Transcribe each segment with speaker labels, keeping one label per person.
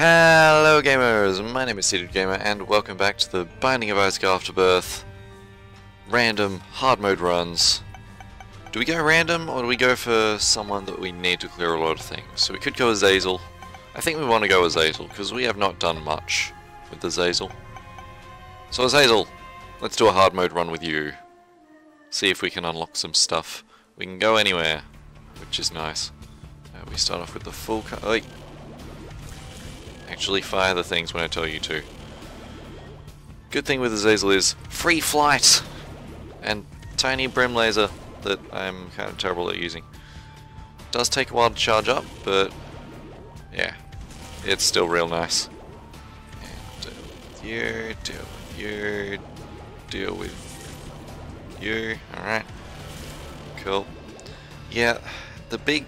Speaker 1: Hello gamers, my name is Cdude Gamer and welcome back to the Binding of Isaac Afterbirth random hard mode runs. Do we go random or do we go for someone that we need to clear a lot of things? So we could go Azazel. I think we want to go Azazel because we have not done much with Azazel. So Azazel, let's do a hard mode run with you. See if we can unlock some stuff. We can go anywhere, which is nice. Uh, we start off with the Fool. Actually fire the things when I tell you to. Good thing with Azazel is free flight and tiny brim laser that I'm kind of terrible at using. Does take a while to charge up, but yeah, it's still real nice. And deal with you, deal with you, deal with you. Alright. Cool. Yeah, the big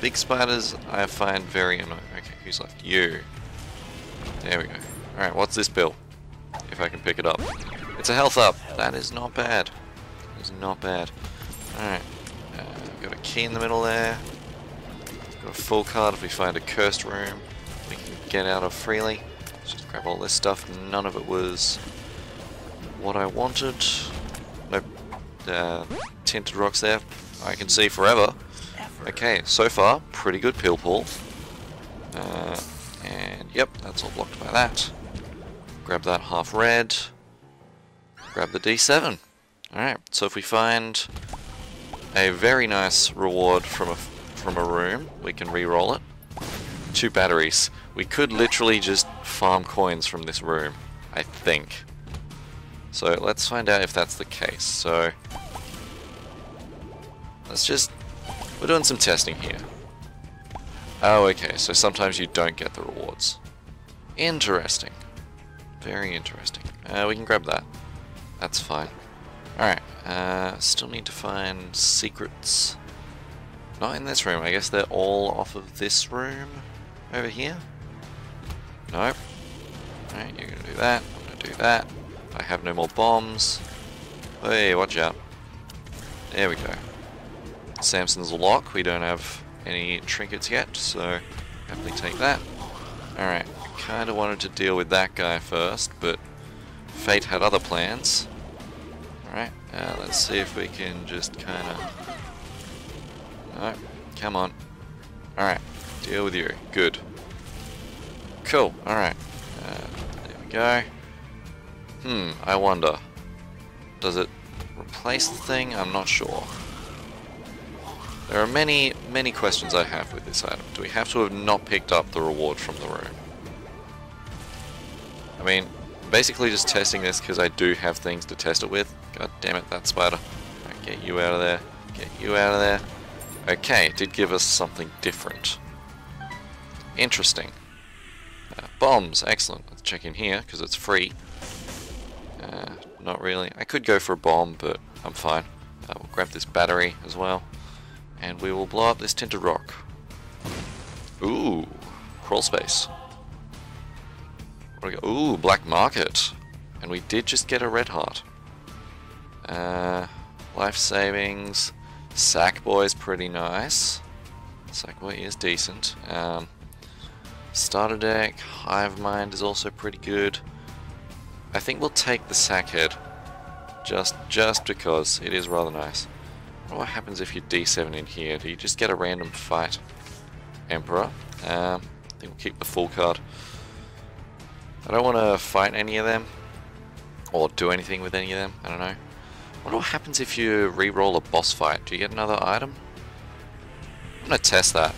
Speaker 1: big spiders I find very annoying. Okay, who's left? You. There we go. Alright, what's this bill? If I can pick it up. It's a health up. That is not bad. Is not bad. Alright. Uh, got a key in the middle there. Got a Fool card if we find a cursed room. We can get out of freely. Let's just grab all this stuff. None of it was what I wanted. No uh, tinted rocks there. I can see forever. Okay, so far, pretty good pill pull. Uh, and yep, that's all blocked by that. Grab that half red. Grab the D7. Alright, so if we find a very nice reward from a, from a room, we can re-roll it. Two batteries. We could literally just farm coins from this room, I think. So let's find out if that's the case. So let's just we're doing some testing here. Oh, okay, so sometimes you don't get the rewards. Interesting. Very interesting. Uh, we can grab that. That's fine. Alright, uh, still need to find secrets. Not in this room, I guess they're all off of this room over here? Nope. Alright, you're gonna do that, I'm gonna do that. I have no more bombs. Hey, watch out. There we go. Samson's lock. We don't have any trinkets yet, so happily take that. Alright, kind of wanted to deal with that guy first, but fate had other plans. Alright, uh, let's see if we can just kind of... No, come on. Alright, deal with you. Good. Cool, alright. Uh, there we go. Hmm, I wonder. Does it replace the thing? I'm not sure. There are many, many questions I have with this item. Do we have to have not picked up the reward from the room? I mean, basically just testing this because I do have things to test it with. God damn it, that spider. Right, get you out of there. Get you out of there. Okay, it did give us something different. Interesting. Uh, bombs, excellent. Let's check in here because it's free. Uh, not really. I could go for a bomb, but I'm fine. Uh, we'll grab this battery as well. And we will blow up this tinted rock. Ooh, crawl space. Ooh, black market. And we did just get a red heart. Uh, life savings. Sackboy is pretty nice. Sackboy is decent. Um, starter deck. Hive mind is also pretty good. I think we'll take the sackhead. Just, just because it is rather nice. What happens if you D7 in here? Do you just get a random fight? Emperor. Um, I think we'll keep the Fool card. I don't want to fight any of them. Or do anything with any of them. I don't know. what happens if you re-roll a boss fight. Do you get another item? I'm going to test that.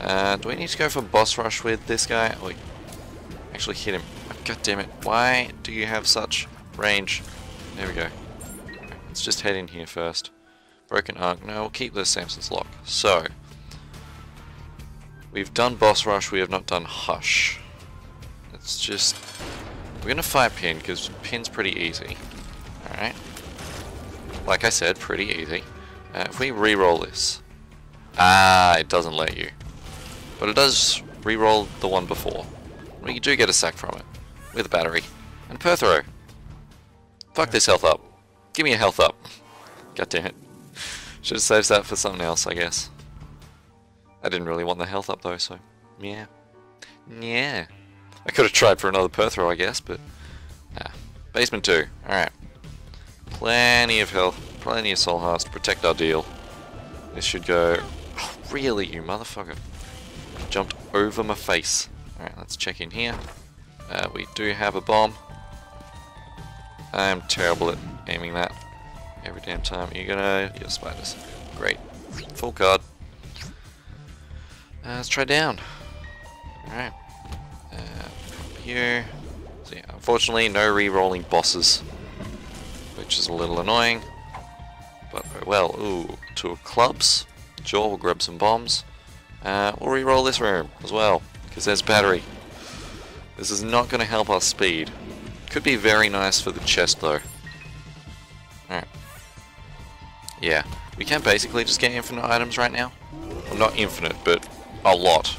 Speaker 1: Uh, do we need to go for boss rush with this guy? Oh, actually hit him. God damn it. Why do you have such range? There we go. Let's just head in here first. Broken Ankh. No, we'll keep the Samson's Lock. So, we've done Boss Rush, we have not done Hush. Let's just... We're going to fight Pin, because Pin's pretty easy. Alright. Like I said, pretty easy. Uh, if we re-roll this... Ah, it doesn't let you. But it does re-roll the one before. We do get a sack from it. With a battery. And Perthro. Fuck this health up. Give me a health up. God damn it. Should have saved that for something else, I guess. I didn't really want the health up though, so yeah. Yeah. I could have tried for another Perthro, I guess, but... Nah. Basement 2. Alright. Plenty of health, plenty of soul hearts protect our deal. This should go... Oh, really, you motherfucker. Jumped over my face. Alright, let's check in here. Uh, we do have a bomb. I'm terrible at aiming that every damn time. You're gonna... You're spiders. Great. Fool card. Uh, let's try down. Alright. Uh, here. So yeah, unfortunately, no re-rolling bosses. Which is a little annoying. But oh well. Ooh, two clubs. Jaw we'll grab some bombs. Uh, we'll re-roll this room as well. Because there's battery. This is not going to help our speed. Could be very nice for the chest though. Alright. Yeah, we can basically just get infinite items right now. Well, not infinite, but a lot.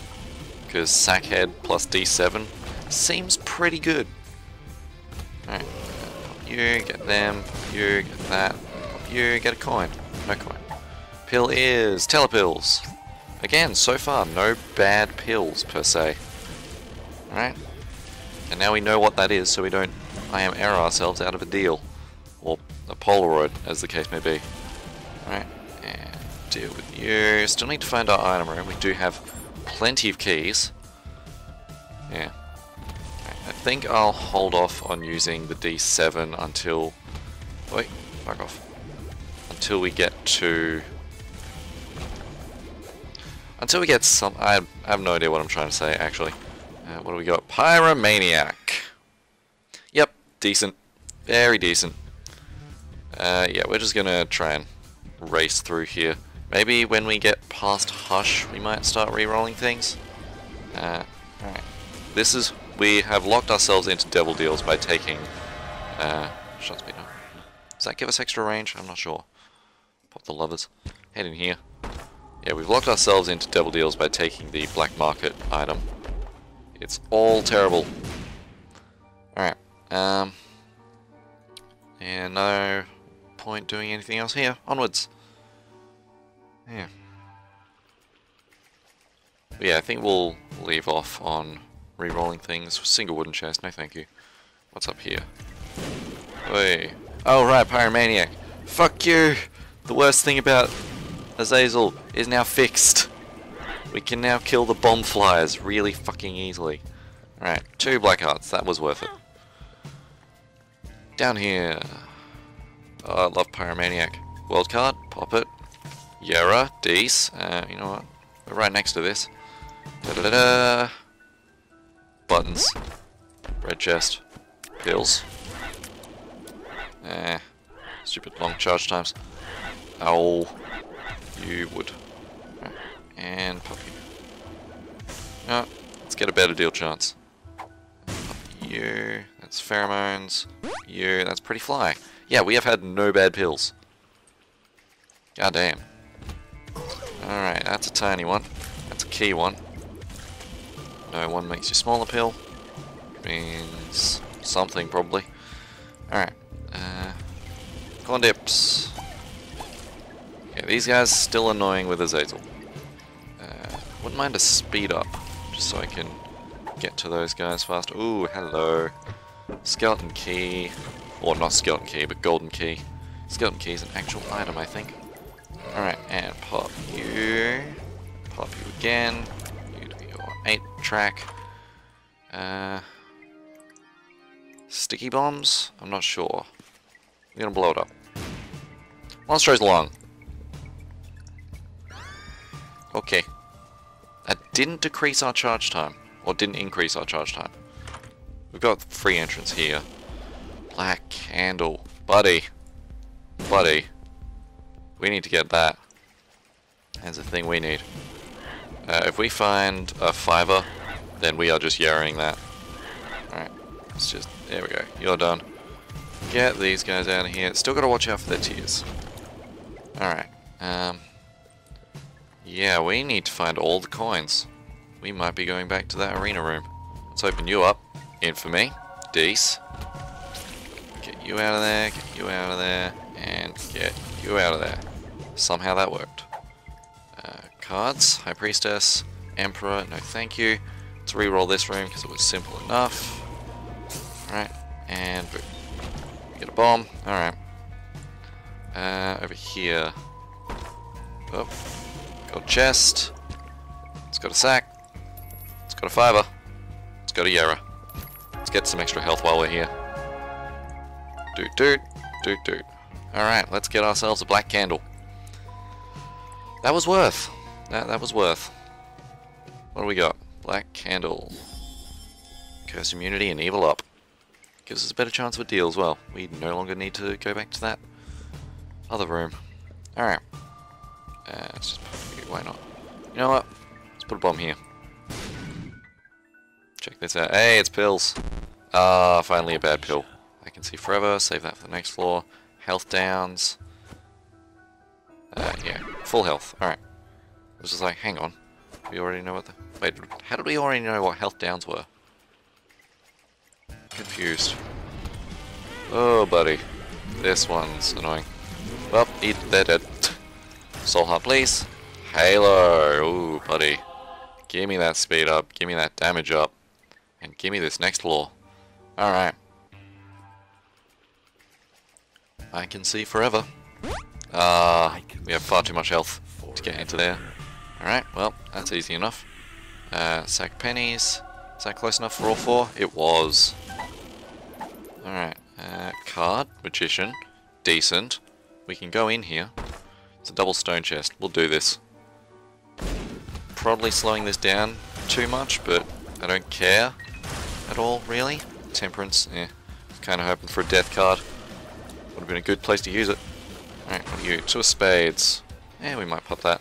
Speaker 1: Because Sackhead plus D7 seems pretty good. Alright, you get them, you get that, you get a coin. No coin. Pill is telepills. Again, so far, no bad pills per se. Alright. And now we know what that is, so we don't I am error ourselves out of a deal. Or a Polaroid, as the case may be. Alright, and deal with you. Still need to find our item room. We do have plenty of keys. Yeah. I think I'll hold off on using the D7 until... Wait, fuck off. Until we get to... Until we get some... I have no idea what I'm trying to say, actually. Uh, what do we got? Pyromaniac. Yep, decent. Very decent. Uh, yeah, we're just gonna try and race through here. Maybe when we get past Hush, we might start re-rolling things. Uh, alright. This is... We have locked ourselves into Devil Deals by taking... Uh, shot speed. Does that give us extra range? I'm not sure. Pop the lovers. Head in here. Yeah, we've locked ourselves into Devil Deals by taking the Black Market item. It's all terrible. Alright. Um... And no point doing anything else here. Onwards. Yeah. But yeah, I think we'll leave off on re-rolling things. Single wooden chest, no thank you. What's up here? Hey. Oh right, Pyromaniac. Fuck you! The worst thing about Azazel is now fixed. We can now kill the bomb flyers really fucking easily. Alright, two black hearts, that was worth it. Down here. Oh, I love Pyromaniac. World card, pop it. Jera, Dees. Uh, you know what? We're right next to this. Da -da -da. Buttons. Red chest. Pills. Eh. Stupid long charge times. Ow. You would. And puppy. No, let's get a better deal chance. You. That's pheromones. You. That's pretty fly. Yeah, we have had no bad pills. God damn. Alright, that's a tiny one. That's a key one. No one makes you smaller pill. Means something probably. Alright. Uh, corn dips. Yeah, these guys still annoying with Azazel. Uh, wouldn't mind a speed up, just so I can get to those guys fast. Ooh, hello. Skeleton key. Or not skeleton key, but golden key. Skeleton key is an actual item, I think. Alright, and pop you. Pop you again. You do your 8 track. Uh, sticky bombs? I'm not sure. I'm gonna blow it up. Monstro's Lung. Okay. That didn't decrease our charge time. Or didn't increase our charge time. We've got free entrance here. Black candle. Buddy. Buddy. We need to get that. That's the thing we need. Uh, if we find a fiver, then we are just yarring that. Alright, let's just, there we go, you're done. Get these guys out of here. Still gotta watch out for their tears. Alright, um, yeah, we need to find all the coins. We might be going back to that arena room. Let's open you up. In for me. Dees. You out of there, get you out of there, and get you out of there. Somehow that worked. Uh, cards, High Priestess, Emperor, no thank you. Let's re-roll this room because it was simple enough. Alright, and. Get a bomb. Alright. Uh, over here. Oh, got a chest. It's got a sack. It's got a fiver. It's got a Jera. Let's get some extra health while we're here. Doot doot, doot doot. Alright, let's get ourselves a black candle. That was worth. That, that was worth. What do we got? Black candle. Curse immunity and evil up. Gives us a better chance of a deal as well. We no longer need to go back to that other room. Alright. Uh, why not? You know what? Let's put a bomb here. Check this out. Hey, it's pills. Ah, finally a bad pill. I can see forever. Save that for the next floor. Health downs. Uh, yeah, full health. Alright. I was just like, hang on. We already know what the... Wait, how did we already know what health downs were? Confused. Oh, buddy. This one's annoying. Well, eat, they're dead. Soul Heart, please. Halo. Ooh, buddy. Give me that speed up. Give me that damage up. And give me this next floor. Alright. I can see forever. Ah, uh, we have far too much health to get into there. Alright, well, that's easy enough. Uh, sack pennies. Is that close enough for all four? It was. Alright, uh, card, magician, decent. We can go in here. It's a double stone chest. We'll do this. Probably slowing this down too much, but I don't care at all, really. Temperance, yeah. Kind of hoping for a death card. Would have been a good place to use it. Alright, what are you? Two of spades. Yeah, we might pop that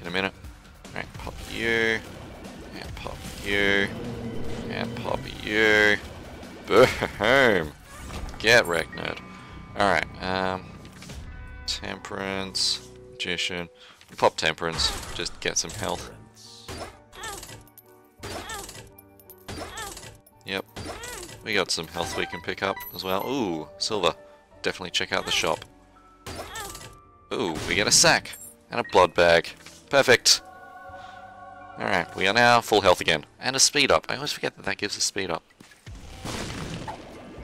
Speaker 1: in a minute. Alright, pop you. And pop you. And pop you. Boom! Get wrecked, nerd. Alright, um... Temperance. Magician. Pop Temperance. Just get some health. Yep. We got some health we can pick up as well. Ooh, silver. Definitely check out the shop. Ooh, we get a sack. And a blood bag. Perfect. Alright, we are now full health again. And a speed up. I always forget that that gives a speed up.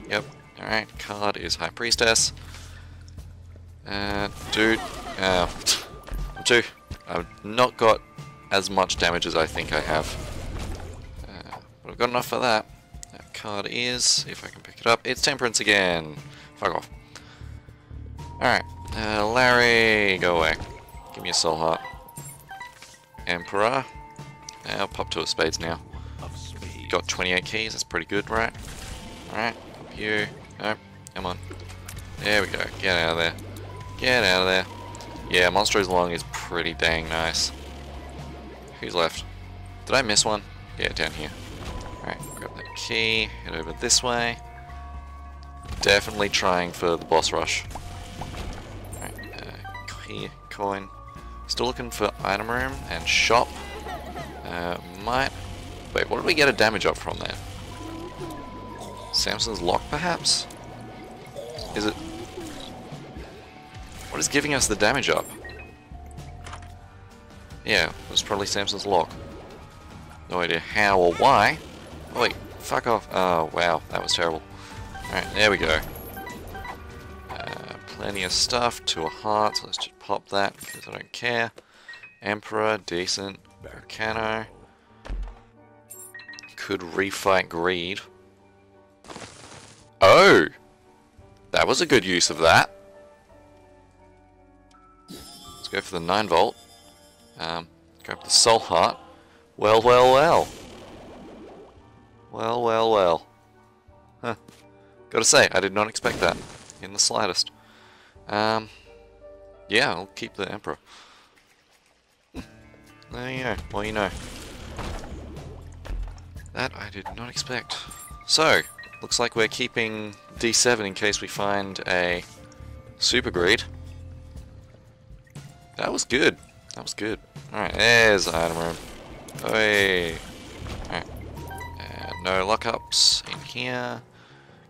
Speaker 1: Yep. Alright, card is High Priestess. Uh, dude. Uh, two. I've not got as much damage as I think I have. Uh, but I've got enough for that. That card is, if I can pick it up, it's Temperance again. Fuck off. Alright. Uh, Larry, go away. Give me a soul heart. Emperor. I'll pop two of spades now. Got 28 keys, that's pretty good, right? Alright, you. No, come on. There we go, get out of there. Get out of there. Yeah, Monstro's Lung is pretty dang nice. Who's left? Did I miss one? Yeah, down here. Alright, grab that key, head over this way. Definitely trying for the boss rush. Coin. Still looking for item room and shop. Uh, might... Wait, what did we get a damage up from there? Samson's lock, perhaps? Is it... What is giving us the damage up? Yeah, it was probably Samson's lock. No idea how or why. Oh, wait, fuck off. Oh, wow, that was terrible. Alright, there we go. Plenty of stuff, two of hearts, let's just pop that because I don't care. Emperor, decent. Volcano. Could refight Greed. Oh! That was a good use of that. Let's go for the 9 volt. Um, grab the Soul Heart. Well, well, well. Well, well, well. Huh. Gotta say, I did not expect that. In the slightest. Um, yeah, I'll keep the Emperor. There you go. Well, you know. That I did not expect. So, looks like we're keeping D7 in case we find a Super Greed. That was good. That was good. Alright, there's the item room. Hey. Alright. Uh, no lockups in here.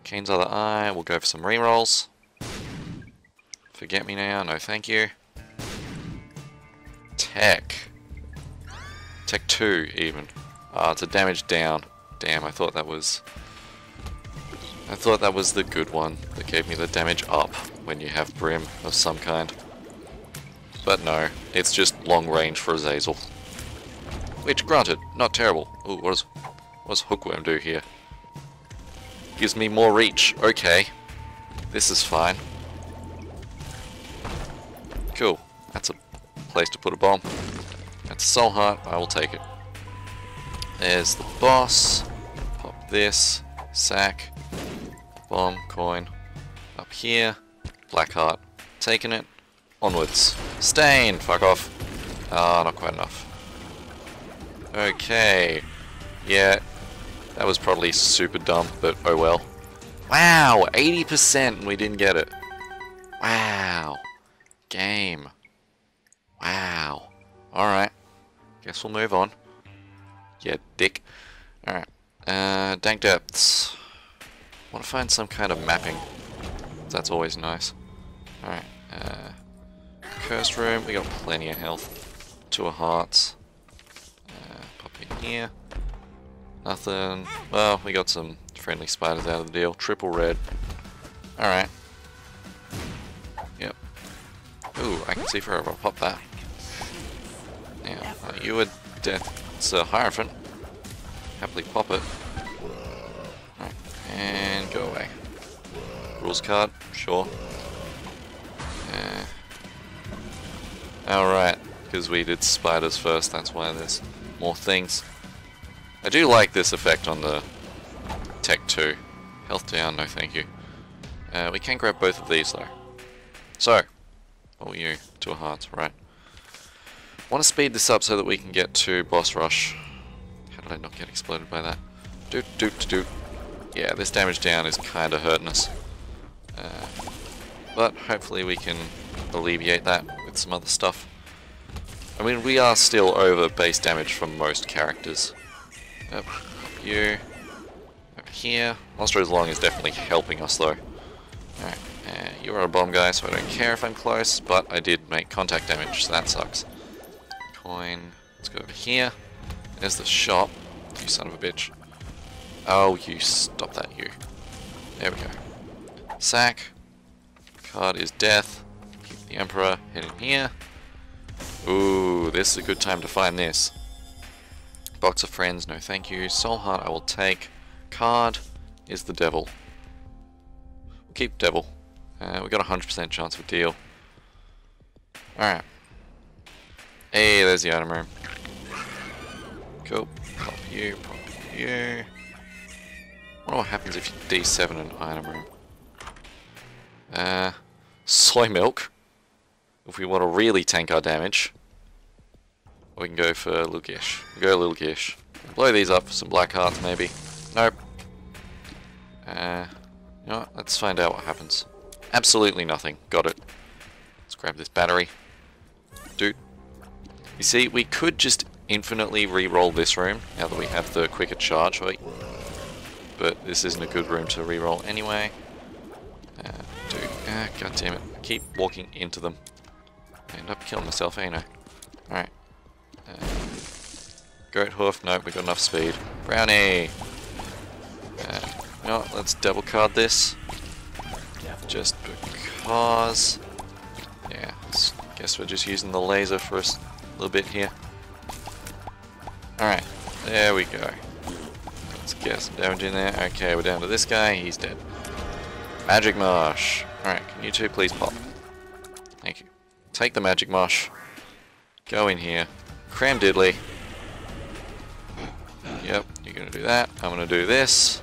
Speaker 1: Cain's Other Eye. We'll go for some rerolls. Forget me now. No thank you. Tech. Tech 2, even. Ah, it's a damage down. Damn, I thought that was... I thought that was the good one that gave me the damage up when you have Brim of some kind. But no, it's just long range for Azazel. Which, granted, not terrible. Ooh, what does, what does Hookworm do here? Gives me more reach. Okay. This is fine. Cool. That's a place to put a bomb. That's a soul heart. I will take it. There's the boss. Pop this. Sack. Bomb. Coin. Up here. Black heart. Taking it. Onwards. Stain! Fuck off. Ah, not quite enough. Okay. Yeah, that was probably super dumb, but oh well. Wow, 80% and we didn't get it. Wow. Game. Wow. Alright. Guess we'll move on. Yeah, dick. Alright. Uh, dank depths. want to find some kind of mapping. That's always nice. Alright. Uh, cursed room. We got plenty of health. Two of hearts. Uh, pop in here. Nothing. Well, we got some friendly spiders out of the deal. Triple red. Alright. Ooh, I can see forever. Pop that. Yeah, you would. It's a Hierophant. Happily pop it. Right. And go away. Rules card, sure. Yeah. Alright, because we did spiders first, that's why there's more things. I do like this effect on the Tech 2. Health down, no thank you. Uh, we can grab both of these though. So, oh you, two hearts, right. Want to speed this up so that we can get to boss rush. How did I not get exploded by that? Doot doot doot. Yeah, this damage down is kind of hurting us. Uh, but hopefully we can alleviate that with some other stuff. I mean, we are still over base damage from most characters. Up, you. Over here. Monstro's Lung is definitely helping us though. Alright, uh, you're a bomb guy, so I don't care if I'm close, but I did make contact damage, so that sucks. Coin. Let's go over here. There's the shop. You son of a bitch. Oh, you stop that, you. There we go. Sack. Card is death. Keep the Emperor. Head in here. Ooh, this is a good time to find this. Box of friends, no thank you. Soul heart I will take. Card is the devil. Keep devil. Uh, we got a 100% chance of a deal. Alright. Hey, there's the item room. Cool. Pop you, pop you. wonder what happens if you D7 an item room. Uh, soy milk. If we want to really tank our damage. We can go for Lugish. Go Lugish. Blow these up for some black hearts, maybe. Nope. Uh, you know what? Let's find out what happens. Absolutely nothing. Got it. Let's grab this battery. Dude. You see, we could just infinitely re-roll this room, now that we have the quicker charge. But this isn't a good room to re-roll anyway. Uh, dude. Ah, God damn it. I keep walking into them. I end up killing myself, ain't I? Alright. Uh, goat hoof, nope, we got enough speed. Brownie! Uh, what, let's double card this. Just because... Yeah, guess we're just using the laser for a little bit here. Alright, there we go. Let's get some damage in there. Okay, we're down to this guy, he's dead. Magic Mush. Alright, can you two please pop? Thank you. Take the Magic Mush. Go in here. Cram diddly. Yep, you're gonna do that. I'm gonna do this.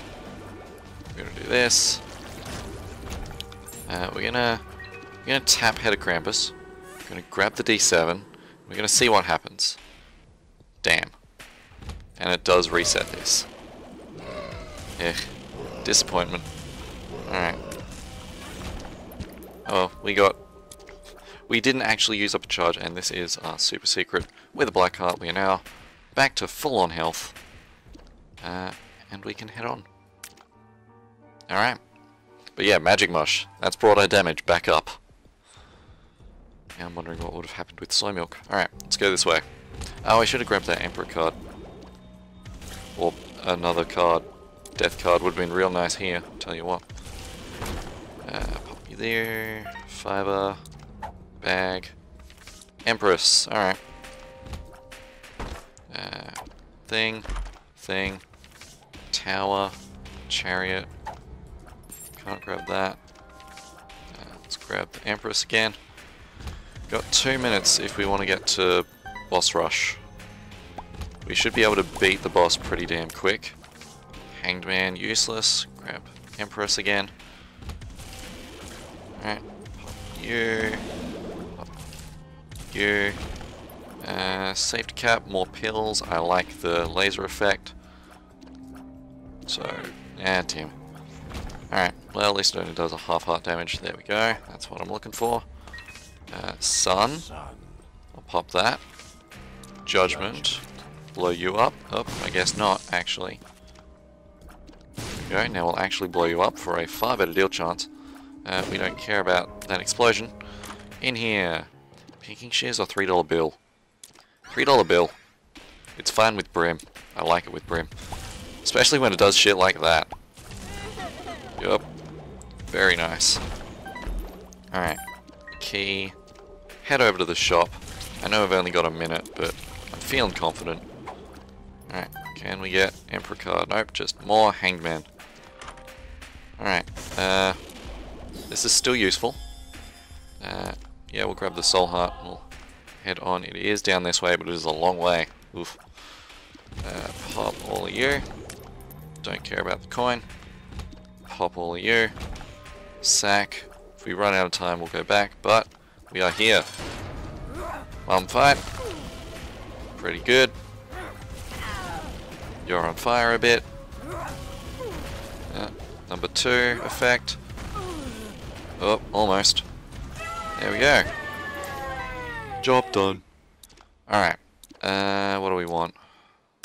Speaker 1: We're gonna do this. Uh, we're gonna we're gonna tap Head of Krampus. We're gonna grab the D7. We're gonna see what happens. Damn. And it does reset this. Yeah. Disappointment. Alright. Oh, we got we didn't actually use up a charge, and this is our super secret. With a black heart, we are now back to full on health. Uh, and we can head on. Alright. But yeah, Magic Mush. That's brought our damage back up. Now I'm wondering what would have happened with soy milk. Alright, let's go this way. Oh, I should have grabbed that Emperor card. Or another card. Death card would have been real nice here, tell you what. Uh, pop you there. Fiber. Bag. Empress, alright. Uh, thing. Thing. Tower. Chariot. Can't grab that. Uh, let's grab the Empress again. Got two minutes if we want to get to boss rush. We should be able to beat the boss pretty damn quick. Hanged Man, useless. Grab Empress again. Alright. You. You. Uh, safety cap, more pills. I like the laser effect. So, ah, damn. Alright, well, at least it only does a half heart damage. There we go. That's what I'm looking for. Uh, sun. I'll pop that. Judgment. Blow you up. Oh, I guess not, actually. There we go. Now we'll actually blow you up for a far better deal chance. Uh, we don't care about that explosion. In here. Pinking Shears or $3 bill? $3 bill. It's fine with Brim. I like it with Brim. Especially when it does shit like that. Yup. Very nice. Alright. Key. Head over to the shop. I know I've only got a minute, but I'm feeling confident. Alright, can we get Emperor card? Nope, just more Hangman. Alright, uh, this is still useful. Uh, yeah, we'll grab the Soul Heart we'll head on. It is down this way, but it is a long way. Oof. Uh, pop all of you. Don't care about the coin. Pop all of you. Sack. If we run out of time, we'll go back, but we are here. One fight. Pretty good. You're on fire a bit. Yeah. Number two effect. Oh, almost. There we go. Job done. Alright. Uh, what do we want?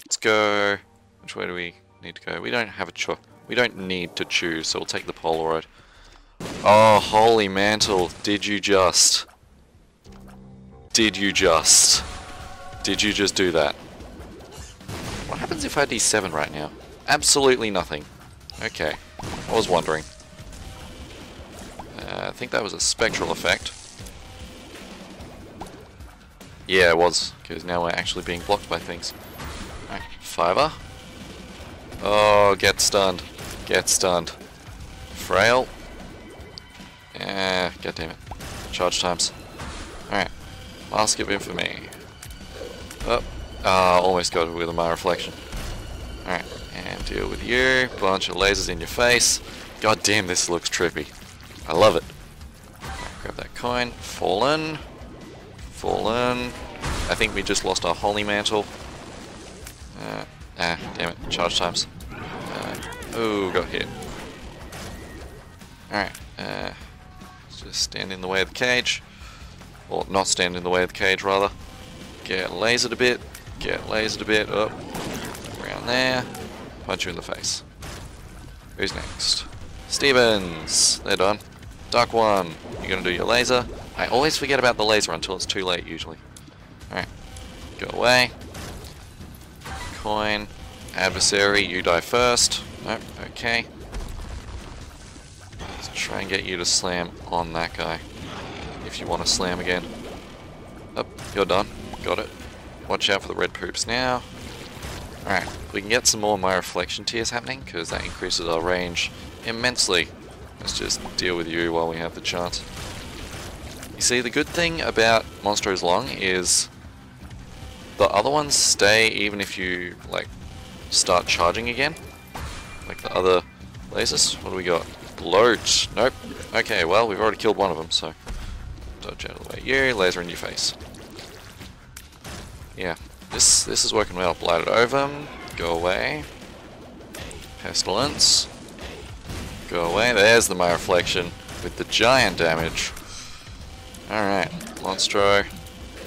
Speaker 1: Let's go... Which way do we need to go? We don't have a choice. We don't need to choose, so we'll take the Polaroid. Oh, holy mantle. Did you just... Did you just... Did you just do that? What happens if I D7 right now? Absolutely nothing. Okay. I was wondering. Uh, I think that was a spectral effect. Yeah, it was, because now we're actually being blocked by things. Right, fiver. Oh, get stunned. Get stunned. Frail. Ah, god damn it. Charge times. Alright. Mask of Infamy. Oh, ah, almost got it with my reflection. Alright, and deal with you. Bunch of lasers in your face. God damn, this looks trippy. I love it. Grab that coin. Fallen. Fallen. I think we just lost our Holy Mantle. Uh, ah, damn it. Charge times. Oh, got hit. Alright. Uh, just stand in the way of the cage. Or not stand in the way of the cage, rather. Get lasered a bit. Get lasered a bit. Up. Around there. Punch you in the face. Who's next? Stevens! They're done. Duck one. You're gonna do your laser. I always forget about the laser until it's too late, usually. Alright. Go away. Coin. Adversary, you die first. Nope, okay. Let's try and get you to slam on that guy. If you want to slam again. Up, oh, you're done. Got it. Watch out for the red poops now. Alright, we can get some more My Reflection Tears happening, because that increases our range immensely. Let's just deal with you while we have the chance. You see, the good thing about Monstro's Lung is the other ones stay even if you, like, start charging again. Like the other lasers. What do we got? Bloat. Nope. Okay, well, we've already killed one of them, so... Dodge out of the way. You, laser in your face. Yeah, this this is working well. Blighted Ovum. Go away. Pestilence. Go away. There's the My Reflection with the giant damage. Alright, Monstro.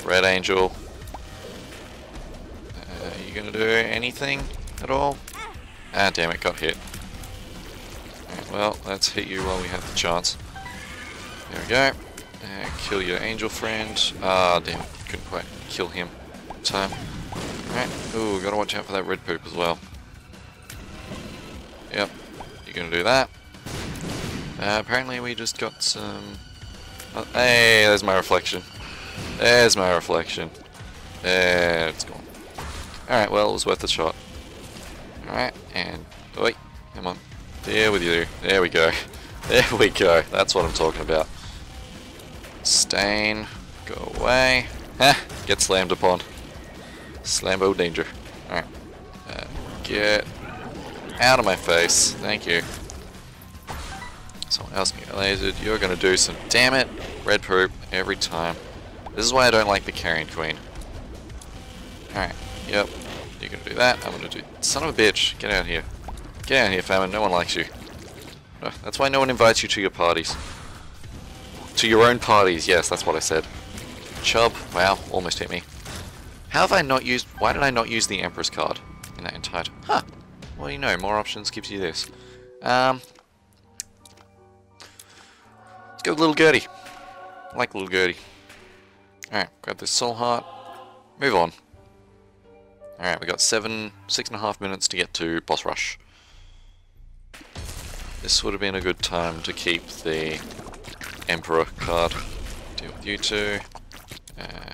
Speaker 1: Red Angel. Uh, you gonna do anything at all? Ah, damn it, got hit. Right, well, let's hit you while we have the chance. There we go. Uh, kill your angel friend. Ah, damn, couldn't quite kill him. Time. Alright, ooh, gotta watch out for that red poop as well. Yep, you're gonna do that. Uh, apparently we just got some... Oh, hey, there's my reflection. There's my reflection. There, it's gone. Alright, well, it was worth a shot. Alright, and... Wait, come on. There with you. There we go. There we go. That's what I'm talking about. Stain. Go away. Ha! Get slammed upon. Slambo danger. Alright. Uh, get out of my face. Thank you. Someone else get lasered. You're gonna do some damn it red poop every time. This is why I don't like the carrion queen. Alright. Yep. You're gonna do that. I'm gonna do... Son of a bitch. Get out here. Get out here, famine. No one likes you. That's why no one invites you to your parties. To your own parties. Yes, that's what I said. Chub. Wow. Almost hit me. How have I not used... Why did I not use the Empress card in that entire... Huh. Well, you know, more options gives you this. Um... Let's go with Little Gurdy. I like Little Gurdy. Alright, grab this soul heart. Move on. Alright, we got seven, six and a half minutes to get to boss rush. This would have been a good time to keep the Emperor card. Deal with you two. Uh,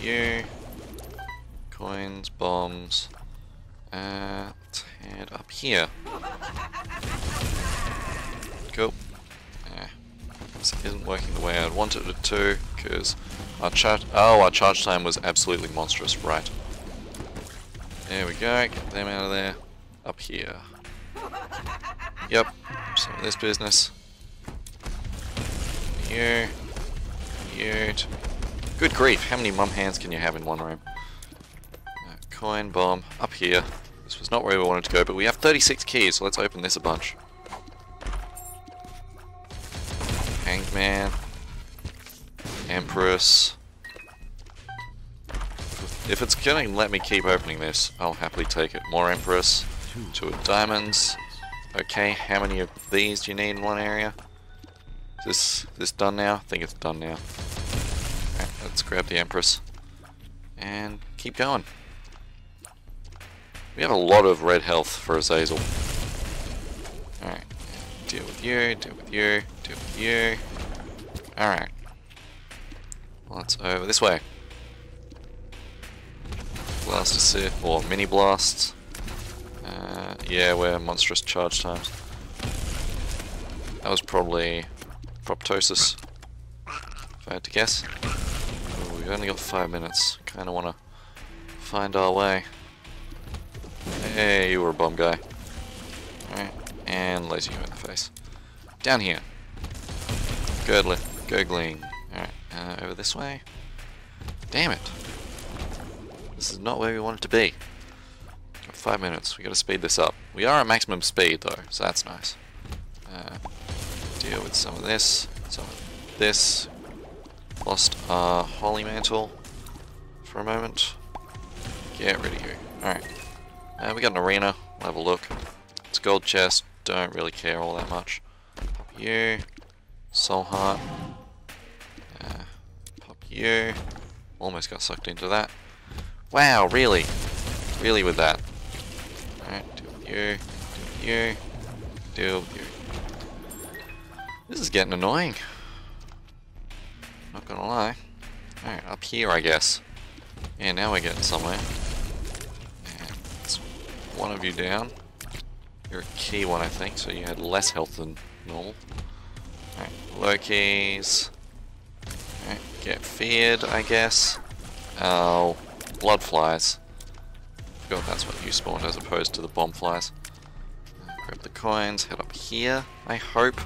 Speaker 1: you. Coins, bombs. Uh, let's head up here. Cool. Uh, this isn't working the way I'd wanted it to, because our charge- oh, our charge time was absolutely monstrous, right. There we go, get them out of there. Up here. Yep, some of this business. You. You. Good grief, how many mum hands can you have in one room? Uh, coin bomb up here. This was not where we wanted to go, but we have 36 keys, so let's open this a bunch. Hanged Man. Empress. If it's gonna let me keep opening this, I'll happily take it. More Empress. Two of diamonds. Okay, how many of these do you need in one area? Is this, this done now? I think it's done now. Okay, let's grab the Empress. And keep going. We have a lot of red health for Azazel. Alright, deal with you, deal with you, deal with you. Alright. Let's over this way. Blast assist, or mini blasts. Uh, yeah, we're monstrous charge times. That was probably proptosis, if I had to guess. Ooh, we've only got five minutes. Kind of want to find our way. Hey, you were a bomb guy. Alright, and laser you in the face. Down here. Girdling. Gurgling. Alright, uh, over this way. Damn it. This is not where we want it to be. Five minutes. We gotta speed this up. We are at maximum speed though, so that's nice. Uh, deal with some of this, some of this. Lost our holy mantle for a moment. Get rid of you. Alright. Uh, we got an arena. We'll have a look. It's gold chest. Don't really care all that much. You. Soul heart. Uh, pop you. Almost got sucked into that. Wow, really? Really with that? Alright, with you, you, you. This is getting annoying. Not gonna lie. Alright, up here I guess. Yeah, now we're getting somewhere. One of you down. You're a key one I think, so you had less health than normal. Alright, low keys. Alright, get feared I guess. Oh, blood flies. Forgot that's what you spawned as opposed to the bomb flies. Grab the coins, head up here, I hope.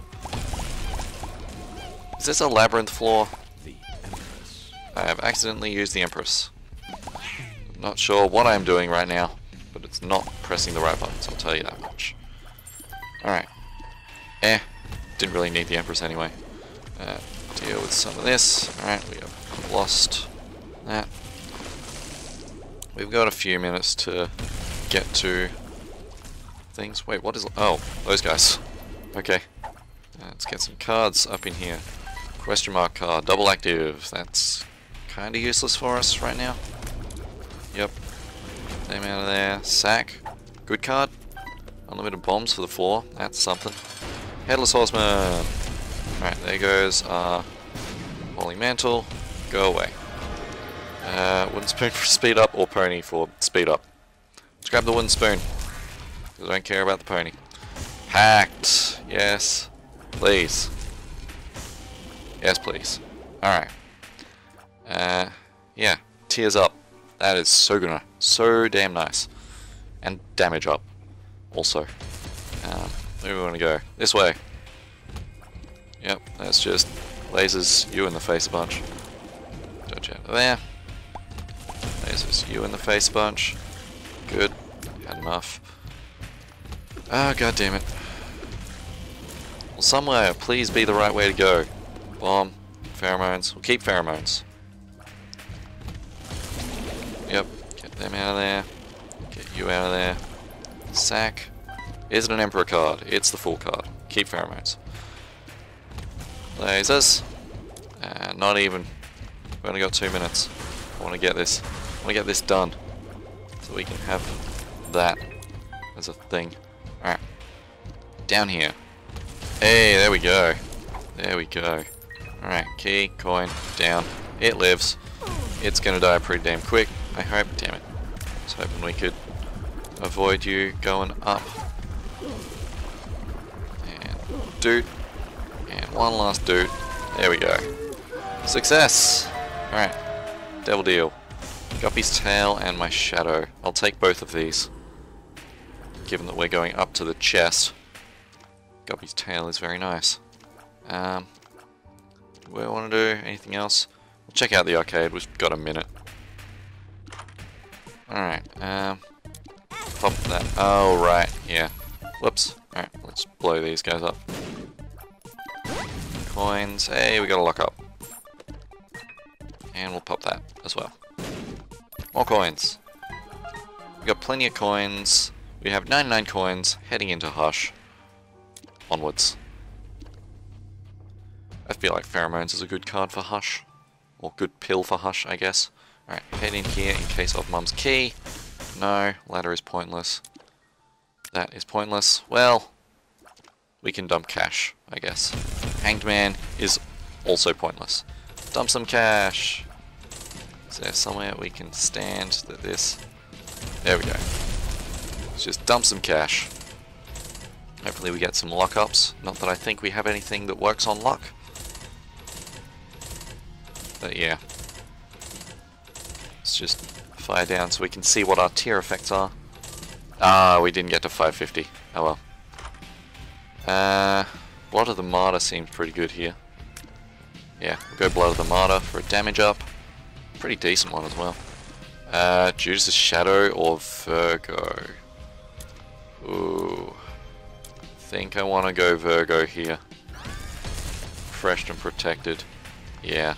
Speaker 1: Is this a labyrinth floor? I have accidentally used the Empress. Not sure what I'm doing right now, but it's not pressing the right buttons, I'll tell you that much. Alright. Eh, didn't really need the Empress anyway. Uh, deal with some of this. Alright, we have lost that. We've got a few minutes to get to things. Wait, what is... Oh, those guys. Okay. Let's get some cards up in here. Question mark card, double active. That's kind of useless for us right now. Yep. Them out of there. Sack. Good card. Unlimited bombs for the floor. That's something. Headless Horseman. Alright, there goes our Holy Mantle. Go away. Uh, wooden Spoon for speed up or Pony for speed up. Let's grab the wooden spoon. Because I don't care about the pony. Hacked. Yes. Please. Yes, please. Alright. Uh, yeah. Tears up. That is so good. So damn nice. And damage up. Also. Um, where do we want to go? This way. Yep, that's just lasers you in the face a bunch. Dodge out of there. Lasers you in the face bunch. Good. Had enough. Ah, oh, god damn it. Well, somewhere, please be the right way to go. Bomb, pheromones. We'll keep pheromones. Yep, get them out of there. Get you out of there. Sack. Is it an Emperor card? It's the Fool card. Keep pheromones. Lasers. Uh, not even. We've only got two minutes. I want to get this. I want to get this done. So we can have that as a thing. Alright. Down here. Hey, there we go. There we go. Alright, key, coin, down. It lives. It's gonna die pretty damn quick. I hope. Damn it. I was hoping we could avoid you going up. And dude. And one last dude. There we go. Success! Alright. Devil deal. Guppy's tail and my shadow. I'll take both of these. Given that we're going up to the chest. Guppy's tail is very nice. Um, we want to do anything else? We'll check out the arcade. We've got a minute. Alright, um, pop that. Oh, right, yeah. Whoops. Alright, let's blow these guys up. Coins. Hey, we got a lock up. And we'll pop that as well. More coins. We got plenty of coins. We have 99 coins heading into Hush. Onwards. I feel like Pheromones is a good card for Hush. Or good pill for Hush, I guess. Alright, head in here in case of Mum's key. No, ladder is pointless. That is pointless. Well, we can dump cash, I guess. Hanged Man is also pointless. Dump some cash. There somewhere we can stand that this... There we go. Let's just dump some cash. Hopefully we get some lockups. Not that I think we have anything that works on luck. But yeah. Let's just fire down so we can see what our tear effects are. Ah, we didn't get to 550. Oh well. Uh, Blood of the Martyr seems pretty good here. Yeah, we'll go Blood of the Martyr for a damage up. Pretty decent one as well. Uh, Judas' Shadow or Virgo? Ooh. think I want to go Virgo here. Fresh and protected. Yeah.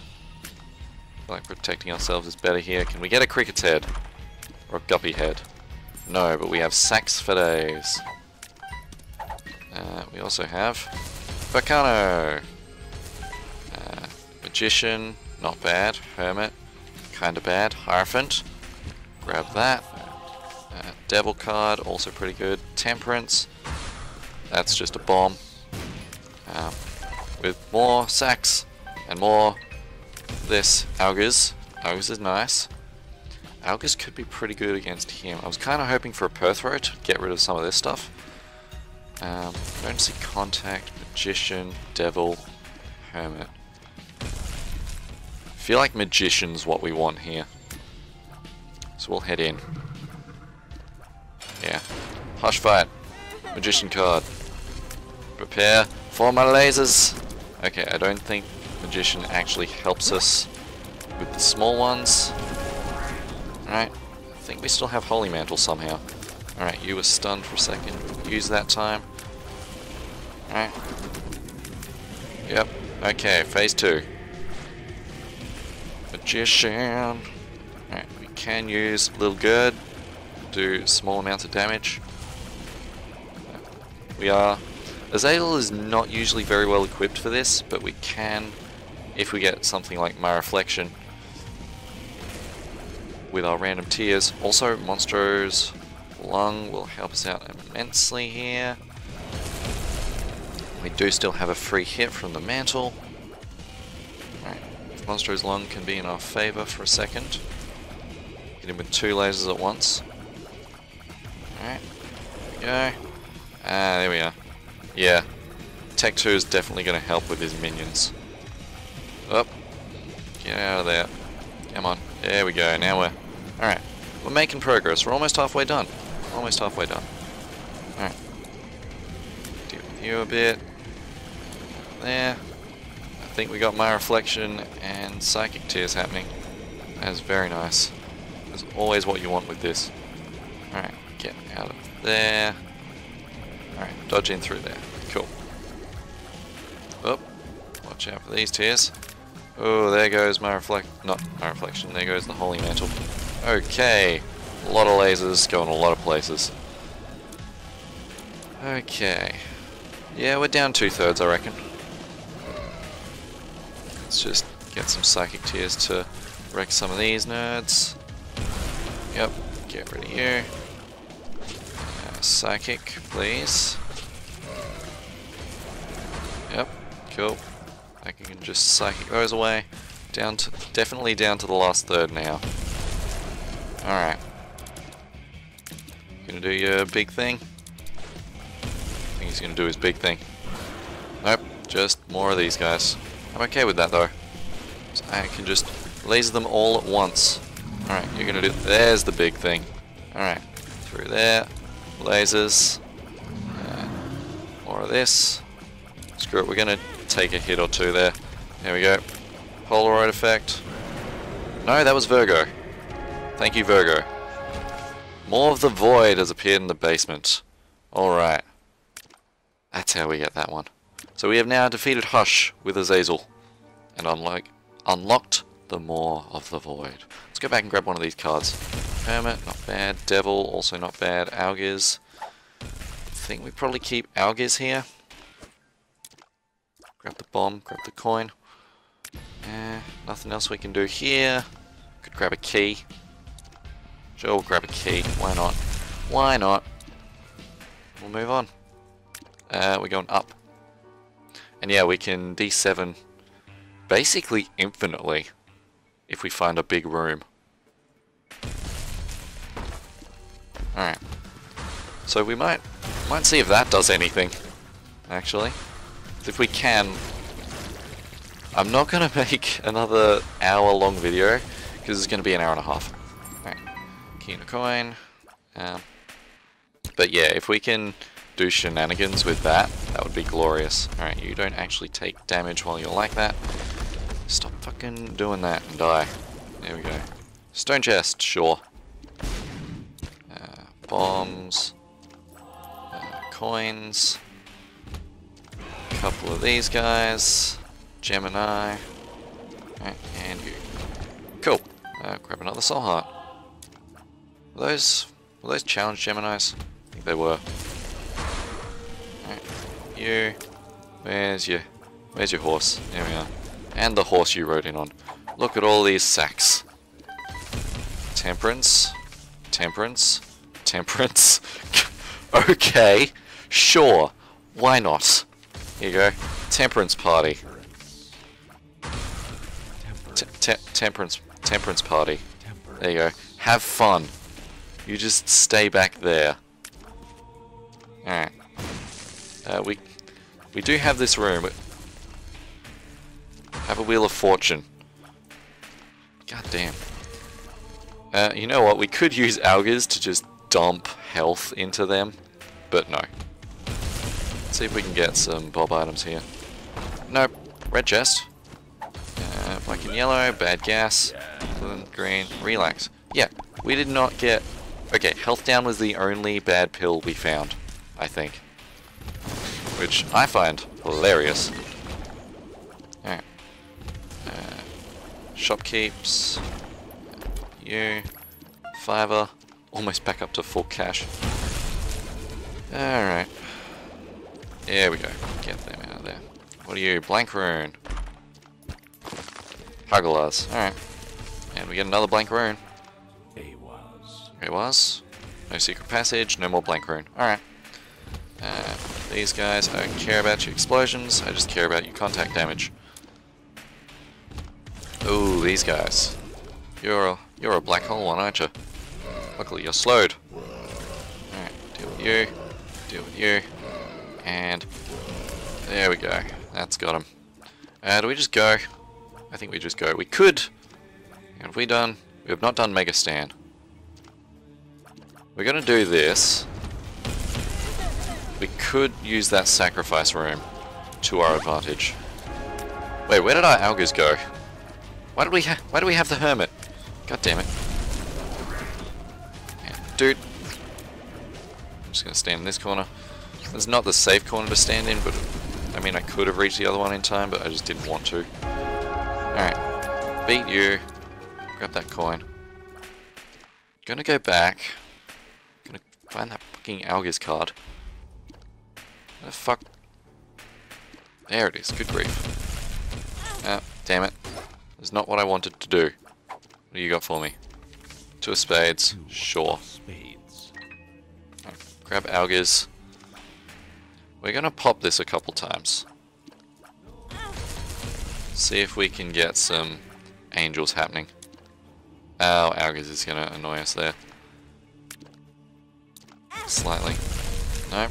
Speaker 1: like protecting ourselves is better here. Can we get a Cricket's head? Or a Guppy head? No, but we have Sacks for days. Uh, we also have Berkano. Uh, Magician, not bad. Hermit, kinda bad. Hierophant, grab that. Uh, Devil card, also pretty good. Temperance, that's just a bomb. Um, with more sacks and more this. Algiz, Algiz is nice. Algiz could be pretty good against him. I was kind of hoping for a Perthro to get rid of some of this stuff. Um, don't see Contact, Magician, Devil, Hermit. Feel like Magician's what we want here. So we'll head in. Yeah. Hush fight. Magician card. Prepare for my lasers. Okay, I don't think Magician actually helps us with the small ones. Alright. I think we still have Holy Mantle somehow. Alright, you were stunned for a second. Use that time. Alright. Yep. Okay, phase two. Magician. We can use Little Gerd. Do small amounts of damage. We are... Azazel is not usually very well equipped for this, but we can, if we get something like my reflection, with our random tears. Also, Monstro's lung will help us out immensely here. We do still have a free hit from the mantle. Monstro's lung can be in our favour for a second. Get him with two lasers at once. Alright, we go. Ah, there we are. Yeah, Tech 2 is definitely going to help with his minions. Up. Get out of there. Come on. There we go. Now we're... Alright. We're making progress. We're almost halfway done. Almost halfway done. Alright. Deal with you a bit. There. Think we got my reflection and psychic tears happening. That's very nice. That's always what you want with this. Alright, get out of there. Alright, dodge in through there. Cool. Oh, watch out for these tears. Oh, there goes my reflect... Not my reflection, there goes the holy mantle. Okay, a lot of lasers going a lot of places. Okay. Yeah, we're down two-thirds, I reckon. Let's just get some psychic tears to wreck some of these nerds. Yep, get rid of you. Uh, psychic, please. Yep, cool. I can just psychic those away. Down to definitely down to the last third now. Alright. Gonna do your big thing? I think he's gonna do his big thing. Nope, just more of these guys. I'm okay with that though. So I can just laser them all at once. Alright, you're gonna do there's the big thing. Alright, through there. Lasers. Uh, more of this. Screw it, we're gonna take a hit or two there. There we go. Polaroid effect. No, that was Virgo. Thank you, Virgo. Maw of the void has appeared in the basement. Alright. That's how we get that one. So we have now defeated Hush with Azazel. And unlock, unlocked the Maw of the Void. Let's go back and grab one of these cards. Hermit, not bad. Devil, also not bad. Algiz. I think we probably keep Algiz here. Grab the bomb, grab the coin. Eh, nothing else we can do here. Could grab a key. Sure, we'll grab a key. Why not? Why not? We'll move on. Uh, we're going up. And yeah, we can D7 basically infinitely if we find a big room. Alright. So we might might see if that does anything, actually. If we can... I'm not going to make another hour long video, because it's going to be an hour and a half. Alright. Key a coin. Um, but yeah, if we can do shenanigans with that, that would be glorious. Alright, you don't actually take damage while you're like that. Stop fucking doing that and die. There we go. Stone chest, sure. Uh, bombs. Uh, coins. Couple of these guys. Gemini. Right, and you. Cool. Uh, grab another soul heart. Were those were those challenge Geminis? I think they were. You. Where's your where's your horse? There we are. And the horse you rode in on. Look at all these sacks. Temperance. Temperance. Temperance. okay. Sure. Why not? Here you go. Temperance party. Te temperance temperance party. There you go. Have fun. You just stay back there. Alright. Uh, we we do have this room. Have a wheel of fortune. God damn. Uh, you know what? We could use Algiz to just dump health into them, but no. Let's see if we can get some bob items here. Nope. Red chest. Uh, black and yellow, bad gas. Green, relax. Yeah, we did not get... Okay, health down was the only bad pill we found, I think. Which I find hilarious. Alright. Uh, shopkeeps. You. Fiver. Almost back up to full cash. Alright. There we go. Get them out of there. What are you? Blank rune. Hagalaz. Alright. And we get another blank rune.
Speaker 2: Ehwaz.
Speaker 1: It was. No secret passage, no more blank rune. Alright. Uh, these guys, I don't care about your explosions, I just care about your contact damage. Oh, these guys. You're a, you're a black hole one, aren't you? Luckily you're slowed. Alright, deal with you, deal with you, and there we go. That's got him. Uh, do we just go? I think we just go. We could. Have we done? We have not done Mega Satan. We're gonna do this. We could use that sacrifice room to our advantage. Wait, where did our Algiz go? Why did we why do we have the hermit? God damn it. Dude. I'm just gonna stand in this corner. It's not the safe corner to stand in, but I mean I could have reached the other one in time, but I just didn't want to. Alright. Beat you. Grab that coin. Gonna go back. Gonna find that fucking Algiz card. The fuck? There it is. Good grief. Oh, damn it. It's not what I wanted to do. What do you got for me? Two of spades. Sure.
Speaker 2: Spades.
Speaker 1: Grab Algiz. We're gonna pop this a couple times. See if we can get some angels happening. Oh, Algiz is gonna annoy us there. Slightly. No.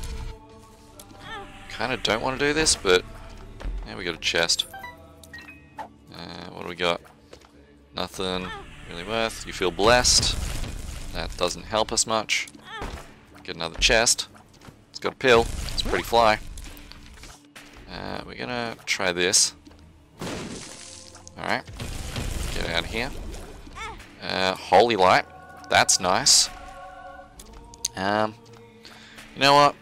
Speaker 1: Kinda don't want to do this, but... Yeah, we got a chest. Uh, what do we got? Nothing really worth. You feel blessed. That doesn't help us much. Get another chest. It's got a pill. It's pretty fly. Uh, we're gonna try this. Alright. Get out of here. Uh, holy light. That's nice. Um, you know what?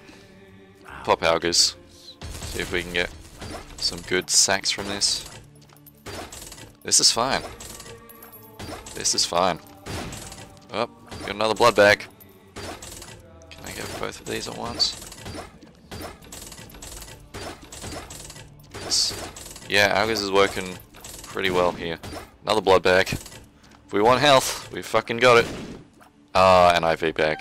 Speaker 1: Pop Algiz. See if we can get some good sacks from this. This is fine. This is fine. Oh, got another blood bag. Can I get both of these at once? Yes. Yeah, Algiz is working pretty well here. Another blood bag. If we want health, we fucking got it. Ah, an IV bag.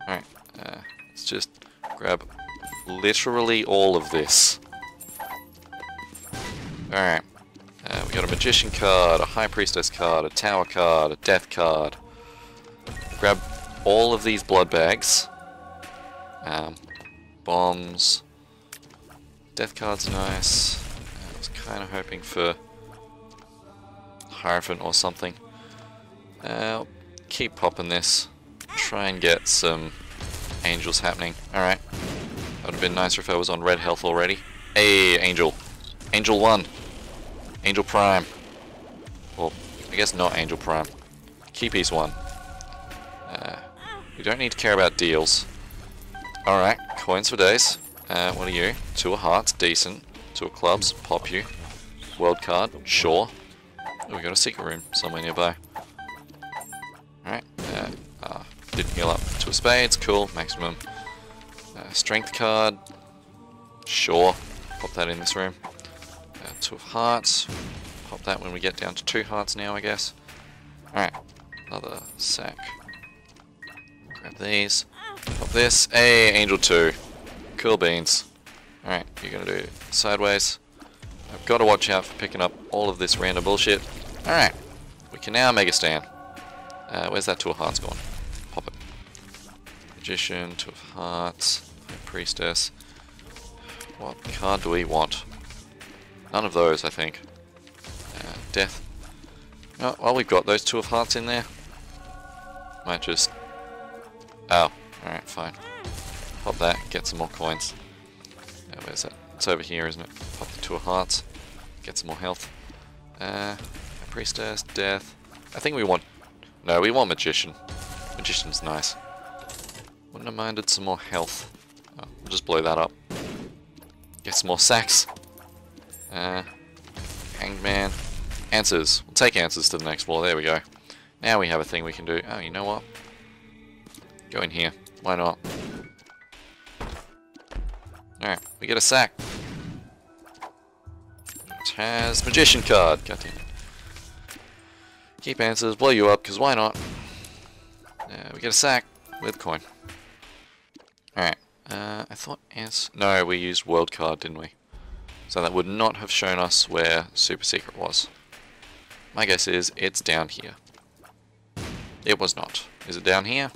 Speaker 1: Alright, uh, let's just grab literally all of this. Alright. Uh, we got a Magician card, a High Priestess card, a Tower card, a Death card. Grab all of these blood bags. Um, bombs. Death card's nice. I was kind of hoping for Hierophant or something. Uh, keep popping this. Try and get some angels happening. Alright. Would have been nicer if I was on red health already. Hey, angel. Angel 1. Angel Prime. Well, I guess not Angel Prime. Key piece 1. Uh, we don't need to care about deals. Alright, coins for days. Uh, what are you? Two of hearts, decent. Two of clubs, pop you. World card, sure. Oh, we got a secret room somewhere nearby. Alright, uh, uh, didn't heal up. Two of spades, cool, maximum. Strength card, sure. Pop that in this room. Uh, two of hearts, pop that when we get down to two hearts now, I guess. Alright, another sack. Grab these. Pop this. Hey, Angel 2. Cool beans. Alright, you're gonna do sideways. I've got to watch out for picking up all of this random bullshit. Alright, we can now Mega Satan. Uh, where's that Two of Hearts gone? Pop it. Magician, Two of Hearts, Priestess. What card do we want? None of those, I think. Uh, death. Oh, well, we've got those Two of Hearts in there. Might just... Oh, alright, fine. Pop that, get some more coins. Uh, where's that? It's over here, isn't it? Pop the two of hearts, get some more health. Uh, priestess, death. I think we want... No, we want magician. Magician's nice. Wouldn't have minded some more health. Oh, we'll just blow that up. Get some more sacks. Uh, hanged man. Ansuz. We'll take Ansuz to the next floor. There we go. Now we have a thing we can do. Oh, you know what? Go in here. Why not? Alright, we get a sack. It has Magician card. God damn it. Keep Ansuz, blow you up, because why not? Uh, we get a sack with coin. Alright. Uh, I thought yes. No, we used world card, didn't we? So that would not have shown us where super secret was. My guess is it's down here. It was not. Is it down here?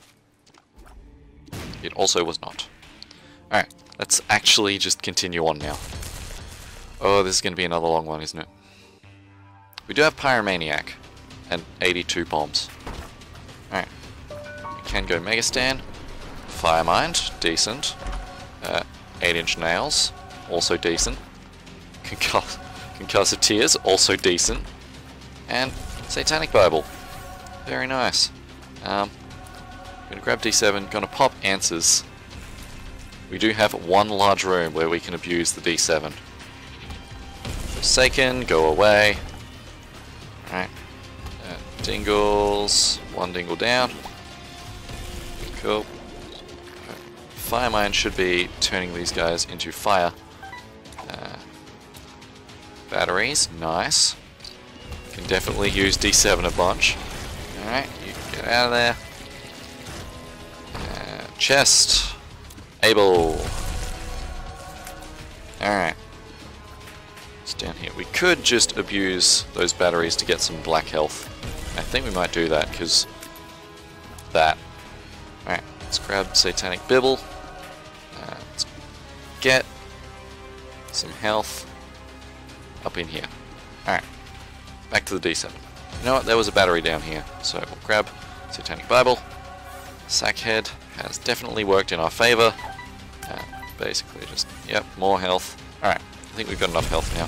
Speaker 1: It also was not. Alright, let's actually just continue on now. Oh, this is going to be another long one, isn't it? We do have Pyromaniac and 82 bombs. Alright. We can go Mega Satan. Fire Mind, decent. Uh, 8 inch nails, also decent. Concuss Concussive Tears, also decent. And Satanic Bible. Very nice. Um, gonna grab D7, gonna pop Ansuz. We do have one large room where we can abuse the D7. Forsaken, go away. Alright. Uh, dingles, one dingle down. Cool. Fire Mind should be turning these guys into fire. Uh, batteries, nice. Can definitely use D7 a bunch. Alright, you get out of there. Uh, chest. Abel. Alright. It's down here. We could just abuse those batteries to get some black health. I think we might do that, because that. Alright, let's grab Satanic Bible. Get some health up in here. Alright, back to the D7. You know what, there was a battery down here, so we'll grab Satanic Bible. Sackhead has definitely worked in our favour. Uh, basically just, yep, more health. Alright, I think we've got enough health now.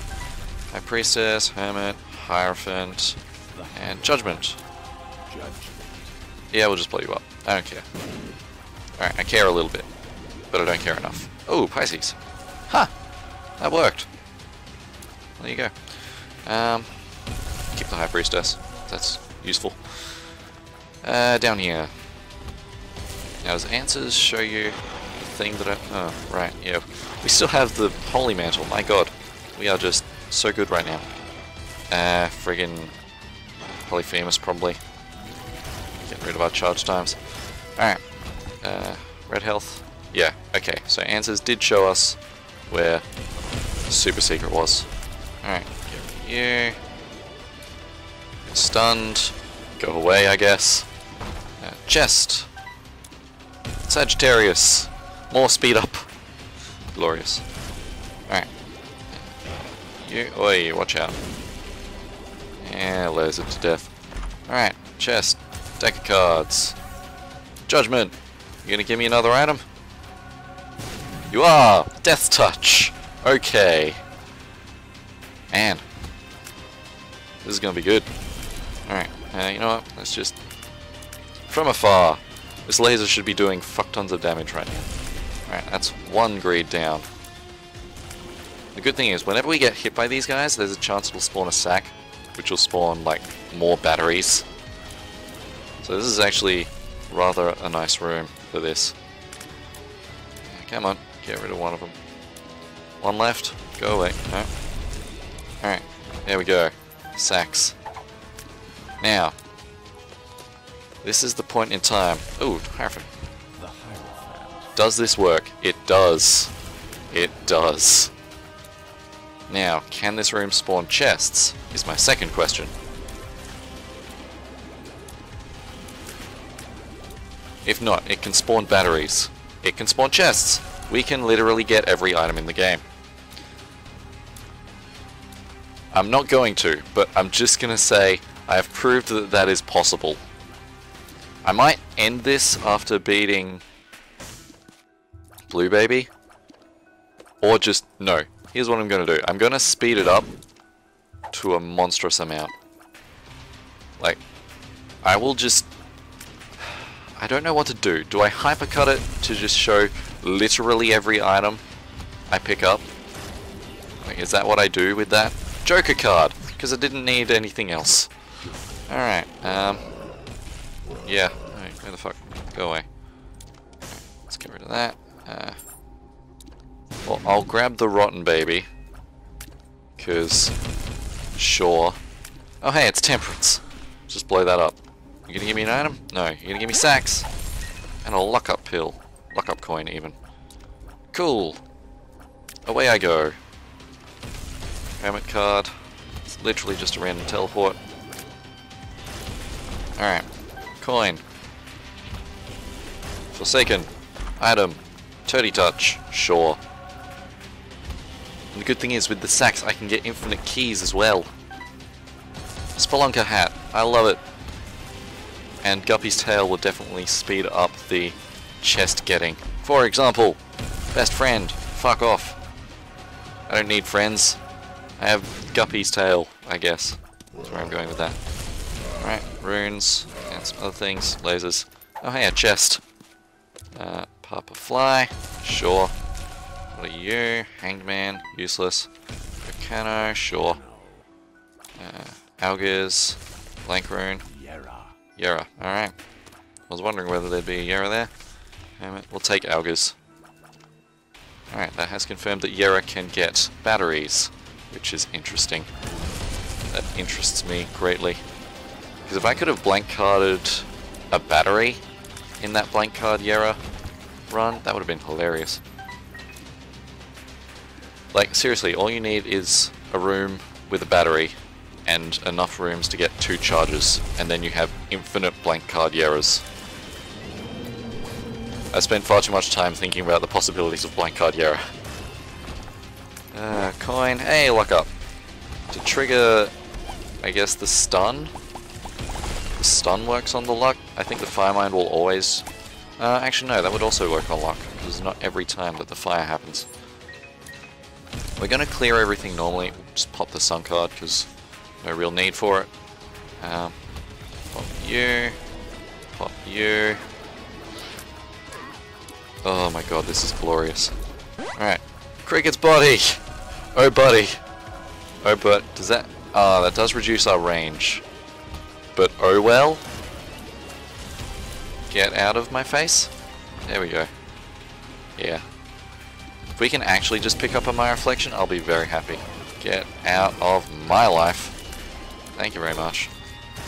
Speaker 1: High Priestess, Hermit, Hierophant, and Judgment. Yeah, we'll just blow you up. I don't care. Alright, I care a little bit, but I don't care enough. Oh, Pisces. Ha! Huh, that worked. There you go. Um, keep the High Priestess. That's useful. Uh, down here. Now, does Ansuz show you the thing that I... Oh, right, yeah. We still have the Holy Mantle. My god. We are just so good right now. Uh, friggin... Polyphemus, probably. Get rid of our charge times. Alright. Uh, red health. Yeah, okay. So Ansuz did show us where super secret was. Alright, get you. Stunned. Go away, I guess. Uh, chest. Sagittarius. More speed up. Glorious. Alright. You, oi, watch out. Yeah, laser to death. Alright, chest. Deck of cards. Judgment. You gonna give me another item? You are! Death Touch! Okay. Man. This is gonna be good. Alright, uh, you know what? Let's just... From afar. This laser should be doing fuck tons of damage right now. Alright, that's one grade down. The good thing is, whenever we get hit by these guys, there's a chance it'll spawn a sack, which will spawn, like, more batteries. So this is actually rather a nice room for this. Come on, get rid of one of them. One left, go away. No. Alright, there we go. Sacks. Now, this is the point in time. Oh, Hierophant. Does this work? It does. It does. Now, can this room spawn chests? Is my second question. If not, it can spawn batteries. It can spawn chests. We can literally get every item in the game. I'm not going to, but I'm just going to say I have proved that that is possible. I might end this after beating Blue Baby. Or just, no. Here's what I'm going to do. I'm going to speed it up to a monstrous amount. Like, I will just... I don't know what to do. Do I hypercut it to just show literally every item I pick up? Is that what I do with that? Joker card! Because I didn't need anything else. Alright, um... Yeah, where the fuck? Go away. let's get rid of that. Uh, well, I'll grab the rotten baby. Because, sure. Oh hey, it's temperance. Just blow that up. You gonna give me an item? No. You gonna give me sacks? And a lock-up pill. Lock-up coin, even. Cool. Away I go. Hermit card. It's literally just a random teleport. Alright. Coin. Forsaken. Item. Turdy touch. Sure. And the good thing is, with the sacks, I can get infinite keys as well. Spelunker hat. I love it. And Guppy's tail will definitely speed up the chest getting. For example, best friend. Fuck off. I don't need friends. I have Guppy's tail, I guess. That's where I'm going with that. Alright, runes, and some other things, lasers. Oh hey, a chest. Uh, Papa Fly, sure. What are you? Hanged Man, useless. Berkano, sure. Uh, Algiz, Blank-Rune. Jera, alright. I was wondering whether there'd be a Jera there. We'll take Algiz. Alright, that has confirmed that Jera can get batteries, which is interesting. That interests me greatly. Because if I could have blank carded a battery in that blank card Yera run, that would have been hilarious. Like, seriously, all you need is a room with a battery and enough rooms to get two charges, and then you have infinite blank card Jeras. I spent far too much time thinking about the possibilities of blank card Jera. Uh, coin, hey, lock up. To trigger, I guess, the stun? The stun works on the luck. I think the fire Mind will always... Uh, actually no, that would also work on luck, because it's not every time that the fire happens. We're going to clear everything normally, just pop the sun card, because no real need for it. Um, pop you, pop you. Oh my god, this is glorious. Alright, Cricket's body! Oh buddy! Oh but, does that... Ah, oh, that does reduce our range. But oh well? Get out of my face? There we go. Yeah. If we can actually just pick up on my reflection, I'll be very happy. Get out of my life. Thank you very much.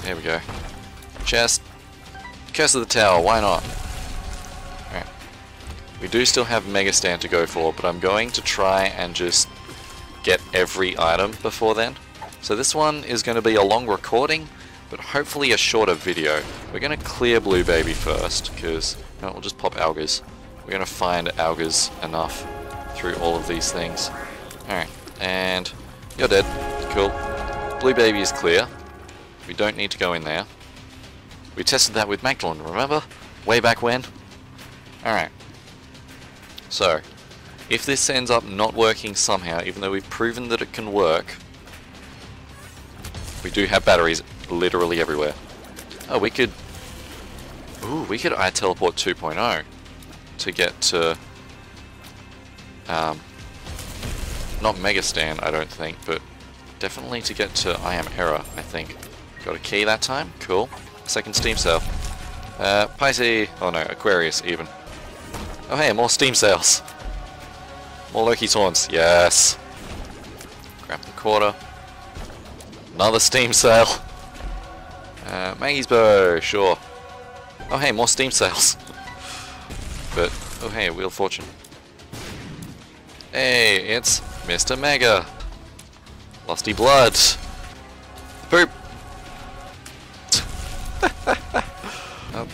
Speaker 1: There we go. Chest. Curse of the Tower, why not? We do still have Mega Satan to go for, but I'm going to try and just get every item before then. So this one is going to be a long recording, but hopefully a shorter video. We're going to clear Blue Baby first, because know, we'll just pop Algiz. We're going to find Algiz enough through all of these things. Alright, and you're dead. Cool. Blue Baby is clear. We don't need to go in there. We tested that with Magdalene, remember? Way back when? Alright. So, if this ends up not working somehow, even though we've proven that it can work, we do have batteries literally everywhere. Oh, we could... Ooh, we could I-Teleport 2.0 to get to... Um, not Mega Satan, I don't think, but definitely to get to I Am Error, I think. Got a key that time? Cool. Second Steam Sale. Uh, Pisces... Oh no, Aquarius, even. Oh hey, more Steam Sales. More Loki Taunts, yes. Grab the quarter. Another Steam Sale. Uh, Maggie's Bow, sure. Oh hey, more Steam Sales. but, oh hey, Wheel of Fortune. Hey, it's Mr. Mega. Lusty Blood. Poop. oh.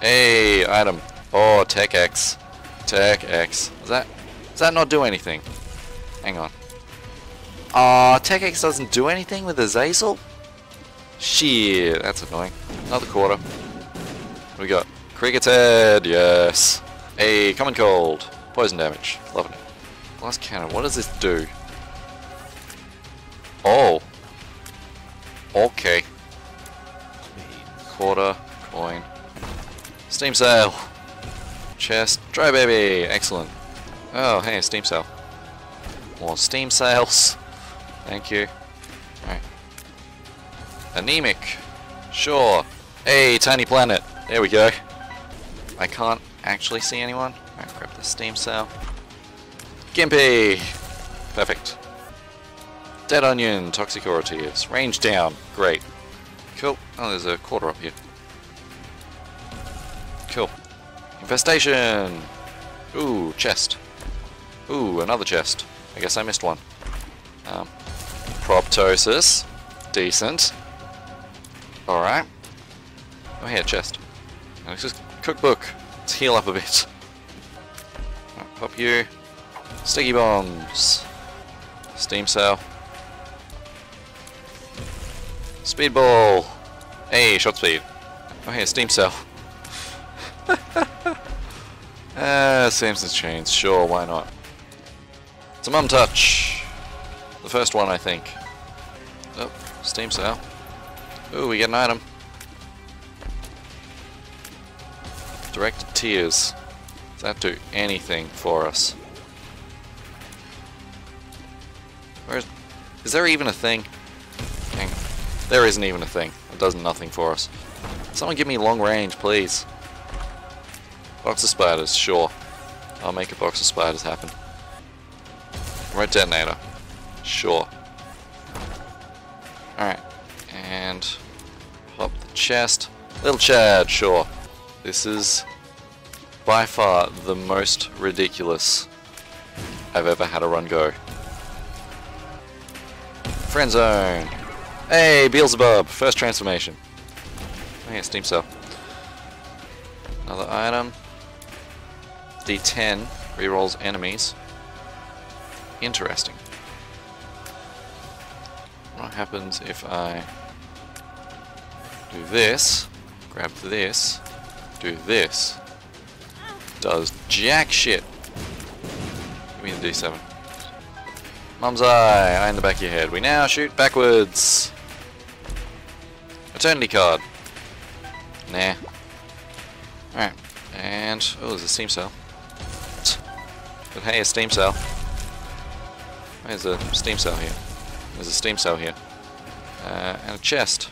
Speaker 1: Hey, item. Oh, Tech X. Tech X. Is that does that not do anything? Hang on. Aw, uh, Tech X doesn't do anything with Azazel? Shit, that's annoying. Another quarter. We got? Cricket's head, yes. Hey, common cold. Poison damage. Loving it. Last cannon, what does this do? Oh. Okay. Quarter, coin. Steam Sale. Chest. Dry baby. Excellent. Oh, hey, Steam Sale. More Steam Sales. Thank you. Alright. Anemic. Sure. Hey, tiny planet. There we go. I can't actually see anyone. Alright, grab the Steam Sale. Gimpy! Perfect. Dead Onion, Toxic Oratives. Range down. Great. Cool. Oh, there's a quarter up here. Cool. Infestation! Ooh, chest. Ooh, another chest. I guess I missed one. Um, proptosis. Decent. Alright. Oh, here, chest. Now, this is cookbook. Let's heal up a bit. Right, pop you. Sticky bombs. Steam sale. Speedball. Hey, shot speed. Oh, here, steam sale. Ah, Samson's chains. Sure, why not? It's a mum touch. The first one, I think. Oh, steam sale. Ooh, we get an item. Directed tears. Does that do anything for us? Where's... Is there even a thing? There isn't even a thing. It does nothing for us. Someone give me long range, please. Box of spiders, sure. I'll make a box of spiders happen. Red detonator. Sure. Alright. And pop the chest. Little Chad, sure. This is by far the most ridiculous I've ever had a run go. Friend zone. Hey, Beelzebub, first transformation. Oh yeah, Steam Sale. Another item. D10 rerolls enemies. Interesting. What happens if I do this, grab this, do this? Does jack shit. Give me the D7. Mum's eye, eye in the back of your head. We now shoot backwards. Eternity card. Nah. Alright. And, oh, there's a steam sale. But hey, a steam sale. There's a steam sale here. There's a steam sale here. Uh, and a chest.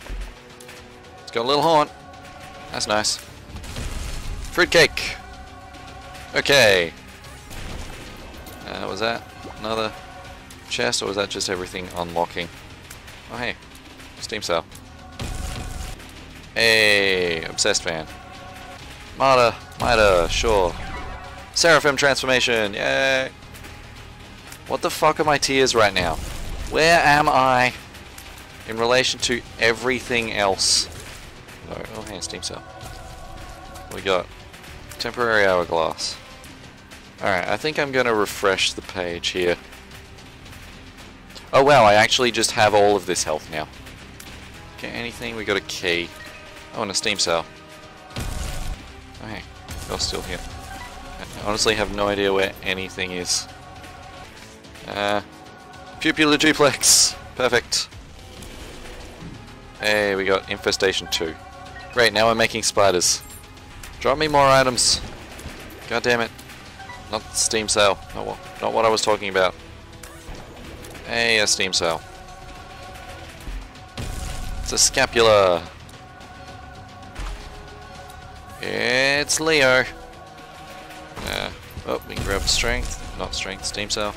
Speaker 1: It's got a little horn. That's nice. Fruitcake! Okay. Uh, was that another chest, or was that just everything unlocking? Oh hey, steam sale. Hey, obsessed fan. Mata, Mida, sure. Seraphim transformation, yay! What the fuck are my tears right now? Where am I in relation to everything else? No, oh hey, steam sale. We got temporary hourglass. Alright, I think I'm gonna refresh the page here. Oh wow, I actually just have all of this health now. Okay, anything? We got a key. Oh, and a steam sale. Okay, hey, you're still here. I honestly have no idea where anything is. Uh, Pupula duplex. Perfect. Hey, we got infestation 2. Great, now we're making spiders. Drop me more items. God damn it. Not steam sale. Not what, not what I was talking about. Hey, a steam sale. It's a Scapular. It's Leo. We can grab strength. Not strength, steam sale.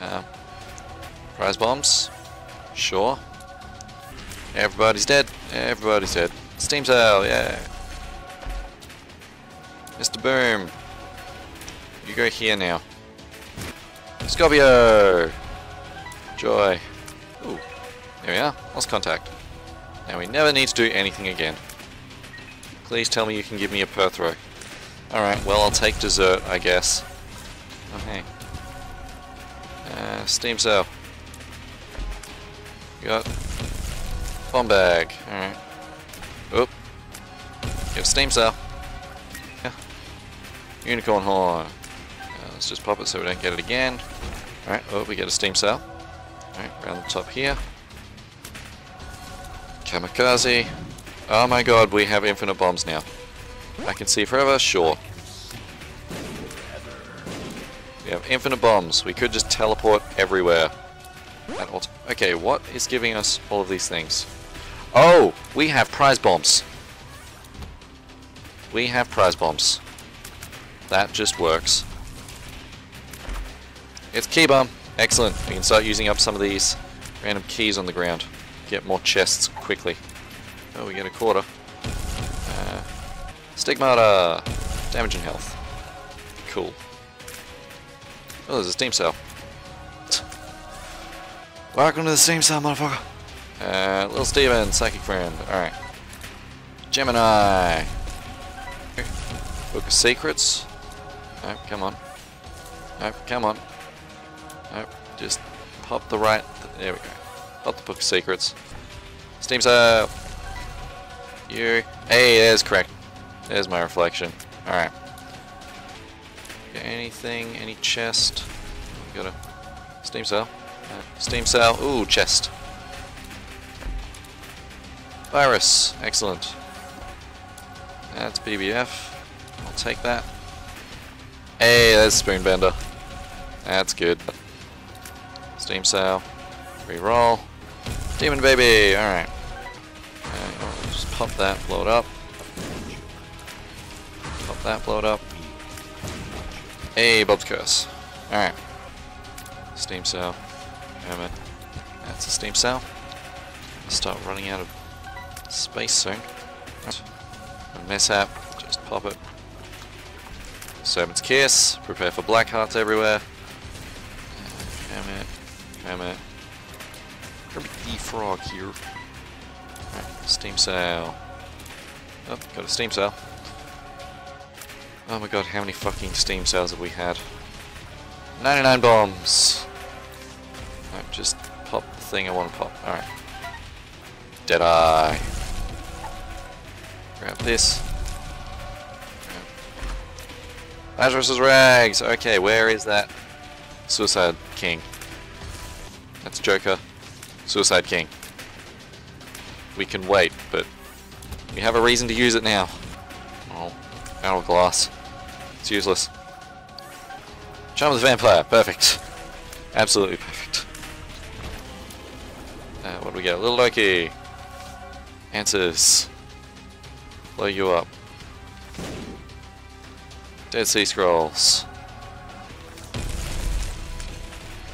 Speaker 1: Uh, prize bombs. Sure. Everybody's dead. Everybody's dead. Steam sale, yeah. Mr. Boom. You go here now. Scorpio! Joy. Ooh. There we are. Lost contact. Now we never need to do anything again. Please tell me you can give me a Perthro. Alright, well I'll take dessert, I guess. Okay. Uh, steam sale. Got bomb bag. Alright. Oop. You have steam sale. Yeah. Unicorn horn. Uh, let's just pop it so we don't get it again. Alright, oh, we get a steam sale. Alright, around the top here. Kamikaze. Oh my god, we have infinite bombs now. I can see forever? Sure. We have infinite bombs. We could just teleport everywhere. okay, what is giving us all of these things? Oh, we have prize bombs. We have prize bombs. That just works. It's key bomb. Excellent. We can start using up some of these random keys on the ground. Get more chests quickly. Oh, we get a quarter. Uh, Stigmata! Damage and health. Cool. Oh, there's a steam sale. Welcome to the steam sale, motherfucker! Uh, little Steven, psychic friend. Alright. Gemini! Book of Secrets. No, come on. No, come on. No, just pop the right. There we go. Pop the Book of Secrets. Steam sale! You. Hey, there's correct. There's my reflection. Alright. Anything? Any chest? Got a steam sale. Uh, steam sale. Ooh, chest. Virus. Excellent. That's BBF. I'll take that. Hey, there's Spoonbender. That's good. Steam sale. Reroll. Demon baby. Alright. Just pop that, blow it up. That, blow it up. Hey, Bob's Curse. Alright. Steam sale. Damn it. That's a steam sale. Start running out of space soon. A mishap, just pop it. Serpent's Kiss, prepare for black hearts everywhere. Damn it. Damn it. Kirby the Frog here. Steam sale. Oh, got a steam sale. Oh my god, how many fucking steam sales have we had? 99 bombs! Right, just pop the thing I want to pop. Alright. Deadeye. Grab this. Lazarus's rags! Okay, where is that? Suicide King. That's Joker. Suicide King. We can wait, but we have a reason to use it now. Oh, hourglass. It's useless. Charm of the Vampire, perfect. Absolutely perfect. Uh, what do we get? Little Loki. Ansuz. Blow you up. Dead Sea Scrolls.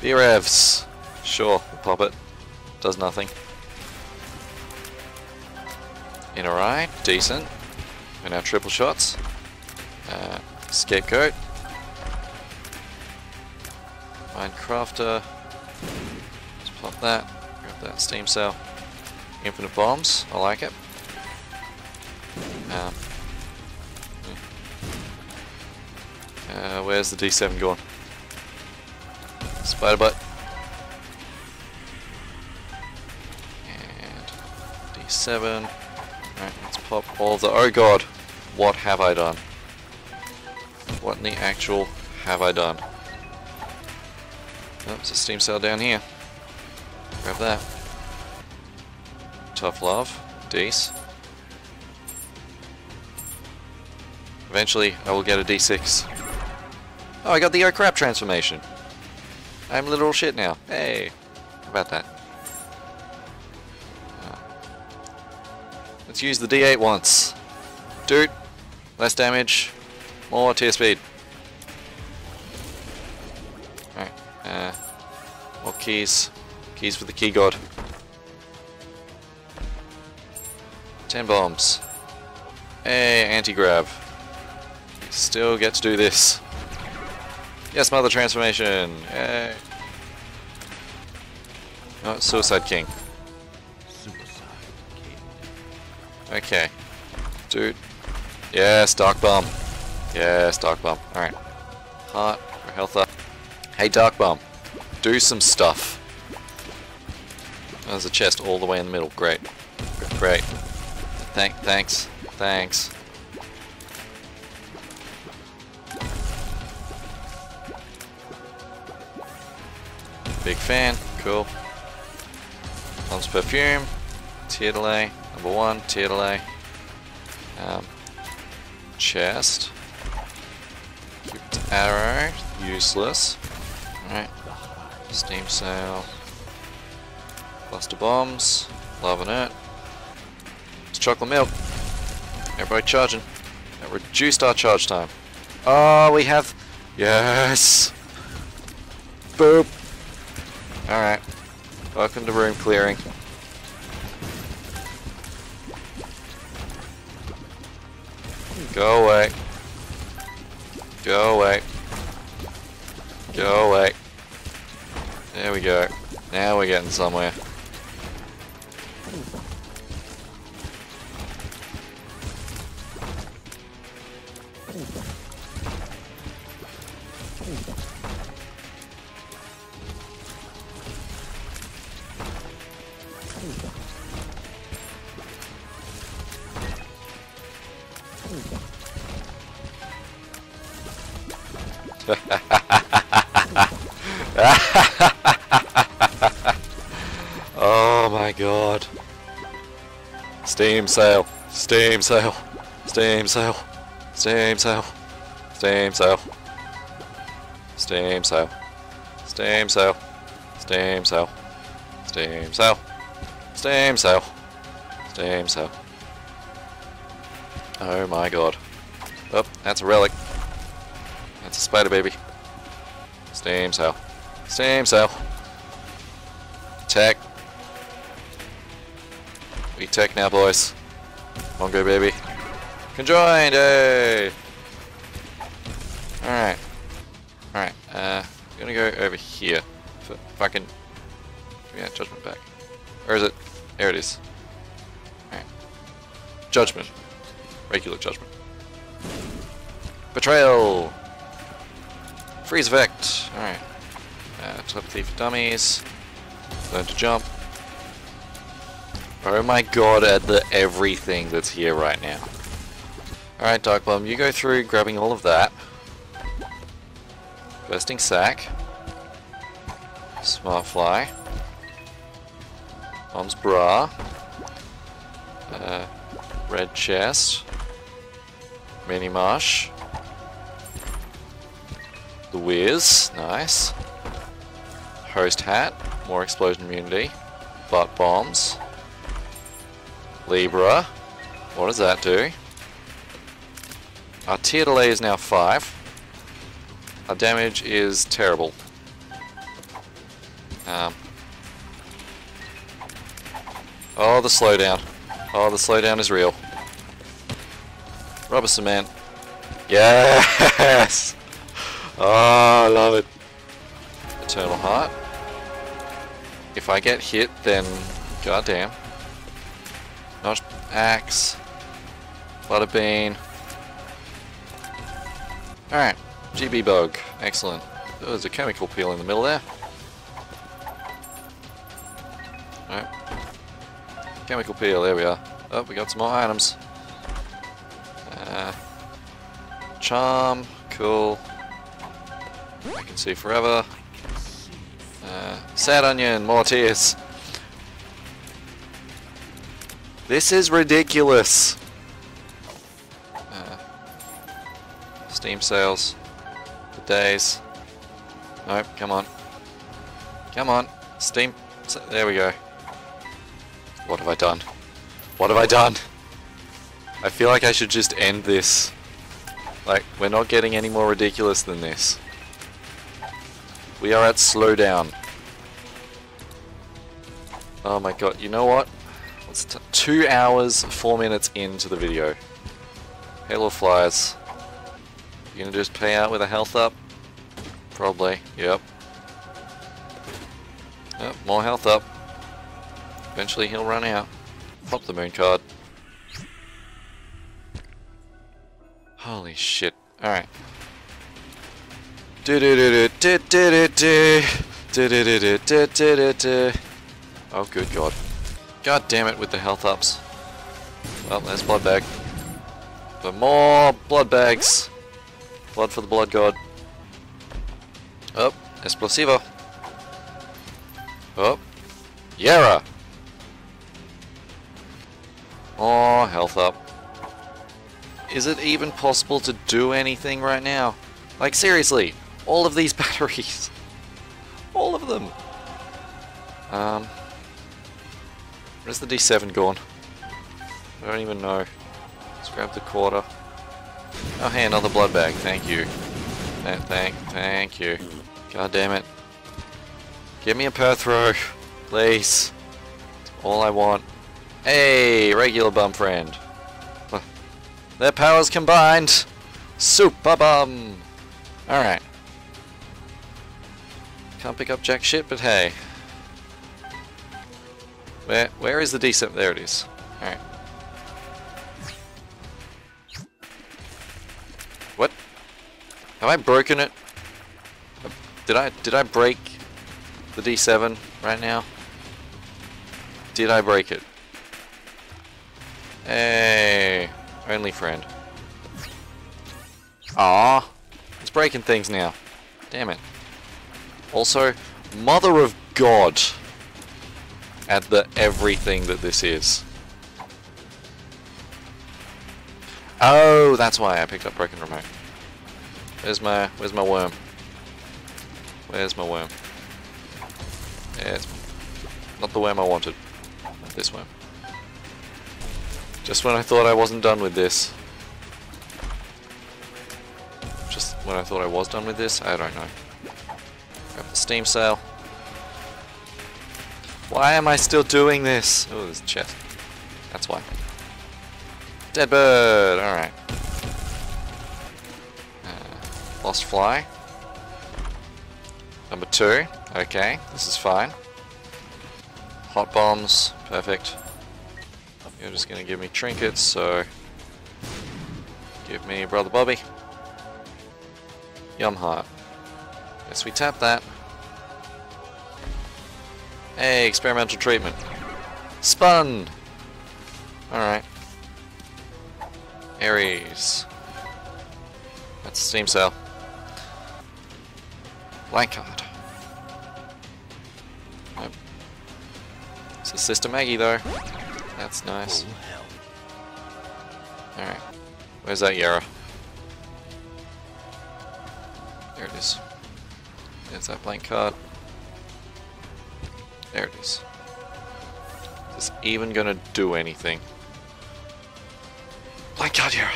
Speaker 1: B-Revs. Sure, we'll pop it. Does nothing. In alright, decent. And our triple shots. Uh, scapegoat. Minecrafter. Let's pop that. Grab that steam sale. Infinite bombs. I like it. Um, uh, where's the D7 gone? Spider butt. And D7. Alright, let's pop all the. Oh god! What have I done? What in the actual have I done? Oh, there's a steam sale down here. Grab that. Tough love. Dece. Eventually, I will get a D6. Oh, I got the oh crap transformation. I'm literal shit now. Hey, how about that? Uh, let's use the D8 once. Dude, less damage, more tear speed. Alright, uh, more keys. Keys for the key god. 10 bombs. Hey, anti-grab. Still get to do this. Yes, Mother Transformation! Yay! Oh, Suicide King. Okay. Dude. Yes, Dark Bum. Yes, Dark Bum. Alright. Heart, health up. Hey, Dark Bum. Do some stuff. There's a chest all the way in the middle. Great. Great. Thank, thanks. Thanks. Big fan. Cool. Mom's perfume. Tear delay. Number one. Tear delay. Um, chest. Arrow. Useless. Alright. Steam sale. Cluster bombs. Loving it. It's chocolate milk. Everybody charging. That reduced our charge time. Oh, we have... Yes! Boop! Alright. Welcome to room clearing. Go away. Go away. Go away. There we go. Now we're getting somewhere. Oh my god. Steam sale. Steam sale. Steam sale. Steam sale. Steam sale. Steam sale. Steam sale. Steam sale. Steam sale. Steam sale. Steam. Oh my god. Oh, that's a relic. Spider baby. Steam sale. Steam sale. Tech. We tech now, boys. Mongo baby. Conjoined, hey! Alright. Alright, uh, I'm gonna go over here. For fucking. Yeah, judgment back. Or is it? There it is. Alright. Judgment. Regular judgment. Betrayal! Freeze effect! Alright. Uh, telepathy for dummies. Learn to jump. Oh my god at the everything that's here right now. Alright Dark Bum, you go through grabbing all of that. Bursting sack. Smart fly. Mom's bra. Uh, red chest. Mini mush. The Wiz, nice. Host hat, more explosion immunity. Butt bombs. Libra, what does that do? Our tear delay is now 5. Our damage is terrible. Um, oh, the slowdown. Oh, the slowdown is real. Rubber cement. Yes! Oh, I love it. Eternal Heart. If I get hit, then goddamn. Notch axe. Butter bean. Alright. GB bug. Excellent. Oh, there's a chemical peel in the middle there. Alright. Chemical peel, there we are. Oh, we got some more items. Uh, charm, cool. I can see forever. Uh, sad onion, more tears. This is ridiculous. Uh, Steam sales. The days. Nope, come on. Come on. Steam. There we go. What have I done? What have I done? I feel like I should just end this. Like, we're not getting any more ridiculous than this. We are at slowdown. Oh my god, you know what? It's two hours, four minutes into the video. Halo flies. You gonna just pay out with a health up? Probably, yep. Yep, more health up. Eventually he'll run out. Pop the moon card. Holy shit. Alright. Oh, good god. God damn it with the health ups. Well, there's blood bag. But more blood bags. Blood for the blood god. Oh, explosivo. Oh, Jera. Oh, health up. Is it even possible to do anything right now? Like seriously, all of these batteries. All of them. Um, where's the D7 gone? I don't even know. Let's grab the quarter. Oh hey, another blood bag, thank you. Thank, thank, thank you. God damn it. Give me a Perthro, please. All I want. Hey, regular bum friend. Their powers combined. Super bum. Alright. Can't pick up jack shit, but hey. Where where is the D7? There it is. Alright. What? Have I broken it? Did I did I break the D7 right now? Did I break it? Hey, only friend. Ah, it's breaking things now. Damn it. Also, mother of God at the everything that this is. Oh, that's why I picked up broken remote. Where's my where's my worm? Where's my worm? Yeah, it's not the worm I wanted. This worm. Just when I thought I wasn't done with this. Just when I thought I was done with this, I don't know. Steam sale. Why am I still doing this? Oh, there's a chest. That's why. Dead bird, alright. Uh, lost fly. Number two, okay, this is fine. Hot bombs, perfect. You're just gonna give me trinkets, so give me Brother Bobby. Yum heart. Guess we tap that. Hey, experimental treatment. Spun! Alright. Aries. That's a steam sale. Blank card. Nope. It's a Sister Maggie though. That's nice. Oh, Alright. Where's that Jera? There it is. There's that blank card. There it is. Is this even gonna do anything? Jera!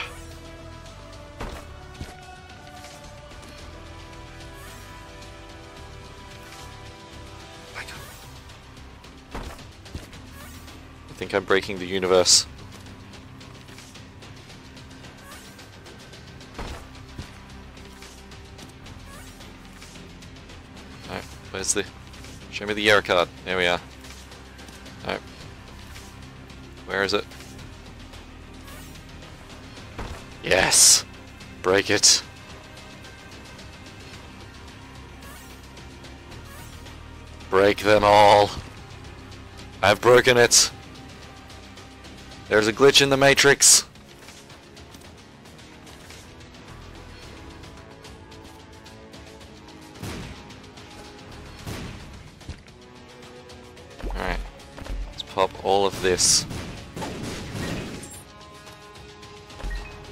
Speaker 1: Blank card. I think I'm breaking the universe. Alright, where's the... Show me the Jera card. There we are. Where is it? Yes! Break it. Break them all. I've broken it. There's a glitch in the matrix. This.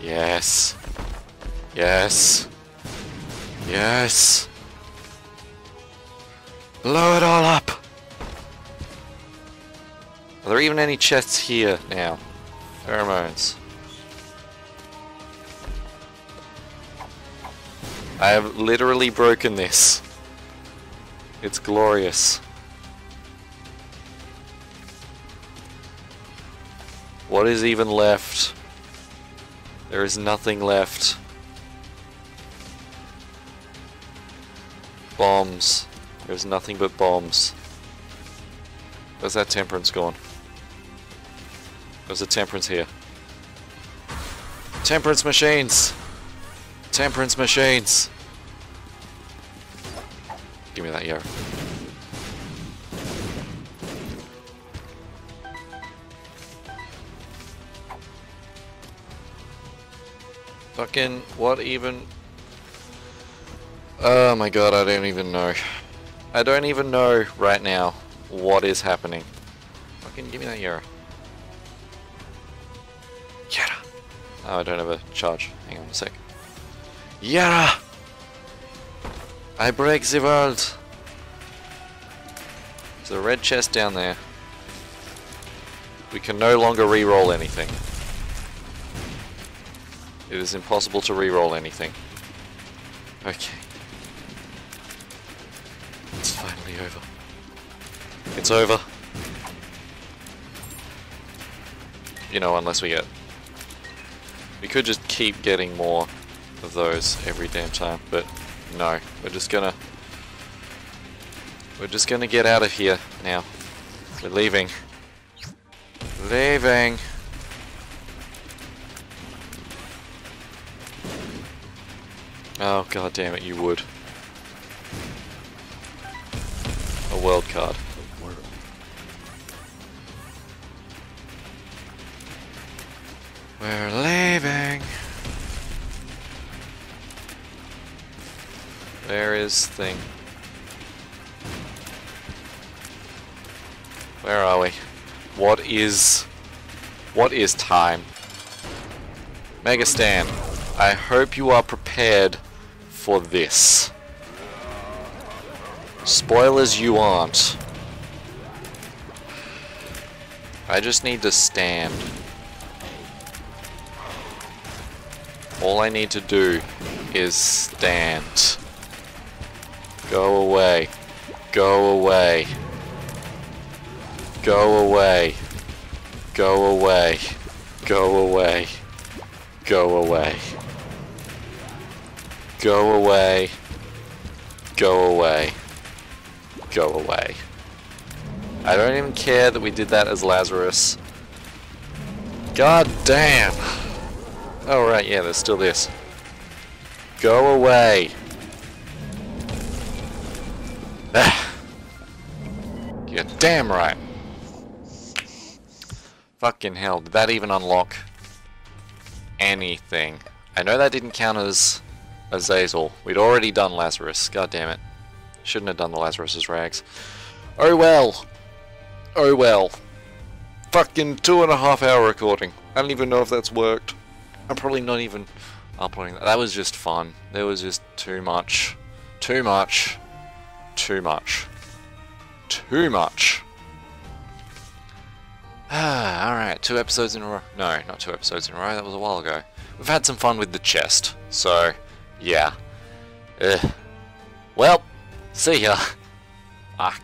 Speaker 1: Yes. Yes. Yes. Blow it all up. Are there even any chests here now? Pheromones. I have literally broken this. It's glorious. What is even left? There is nothing left. Bombs. There's nothing but bombs. Where's that temperance gone? Where's the temperance here? Temperance machines! Temperance machines! Give me that Jera. Fucking, what even? Oh my god, I don't even know. I don't even know right now what is happening. Fucking give me that Jera. Jera! Oh, I don't have a charge. Hang on a sec. Jera! I break the world! There's a red chest down there. We can no longer re-roll anything. It is impossible to re-roll anything. Okay. It's finally over. It's over. You know, unless we get We could just keep getting more of those every damn time, but no. We're just gonna... We're just gonna get out of here now. We're leaving. Leaving. Oh god damn it, you would. A world card. We're leaving. Where is thing? Where are we? What is... What is time? Mega Satan, I hope you are prepared for this. Spoilers you aren't. I just need to stand. All I need to do is stand. Go away. Go away. Go away. Go away. Go away. Go away. Go away. Go away. Go away. I don't even care that we did that as Lazarus. God damn. Oh right, yeah, there's still this. Go away. You're damn right. Fucking hell, did that even unlock anything? I know that didn't count as Azazel. We'd already done Lazarus. God damn it. Shouldn't have done the Lazarus's rags. Oh well. Oh well. Fucking two and a half hour recording. I don't even know if that's worked. I'm probably not even uploading that. That was just fun. There was just too much. Too much. Too much. Too much. Ah, alright, two episodes in a row. No, not two episodes in a row, that was a while ago. We've had some fun with the chest, so, yeah. Ugh. Well, see ya. Ah,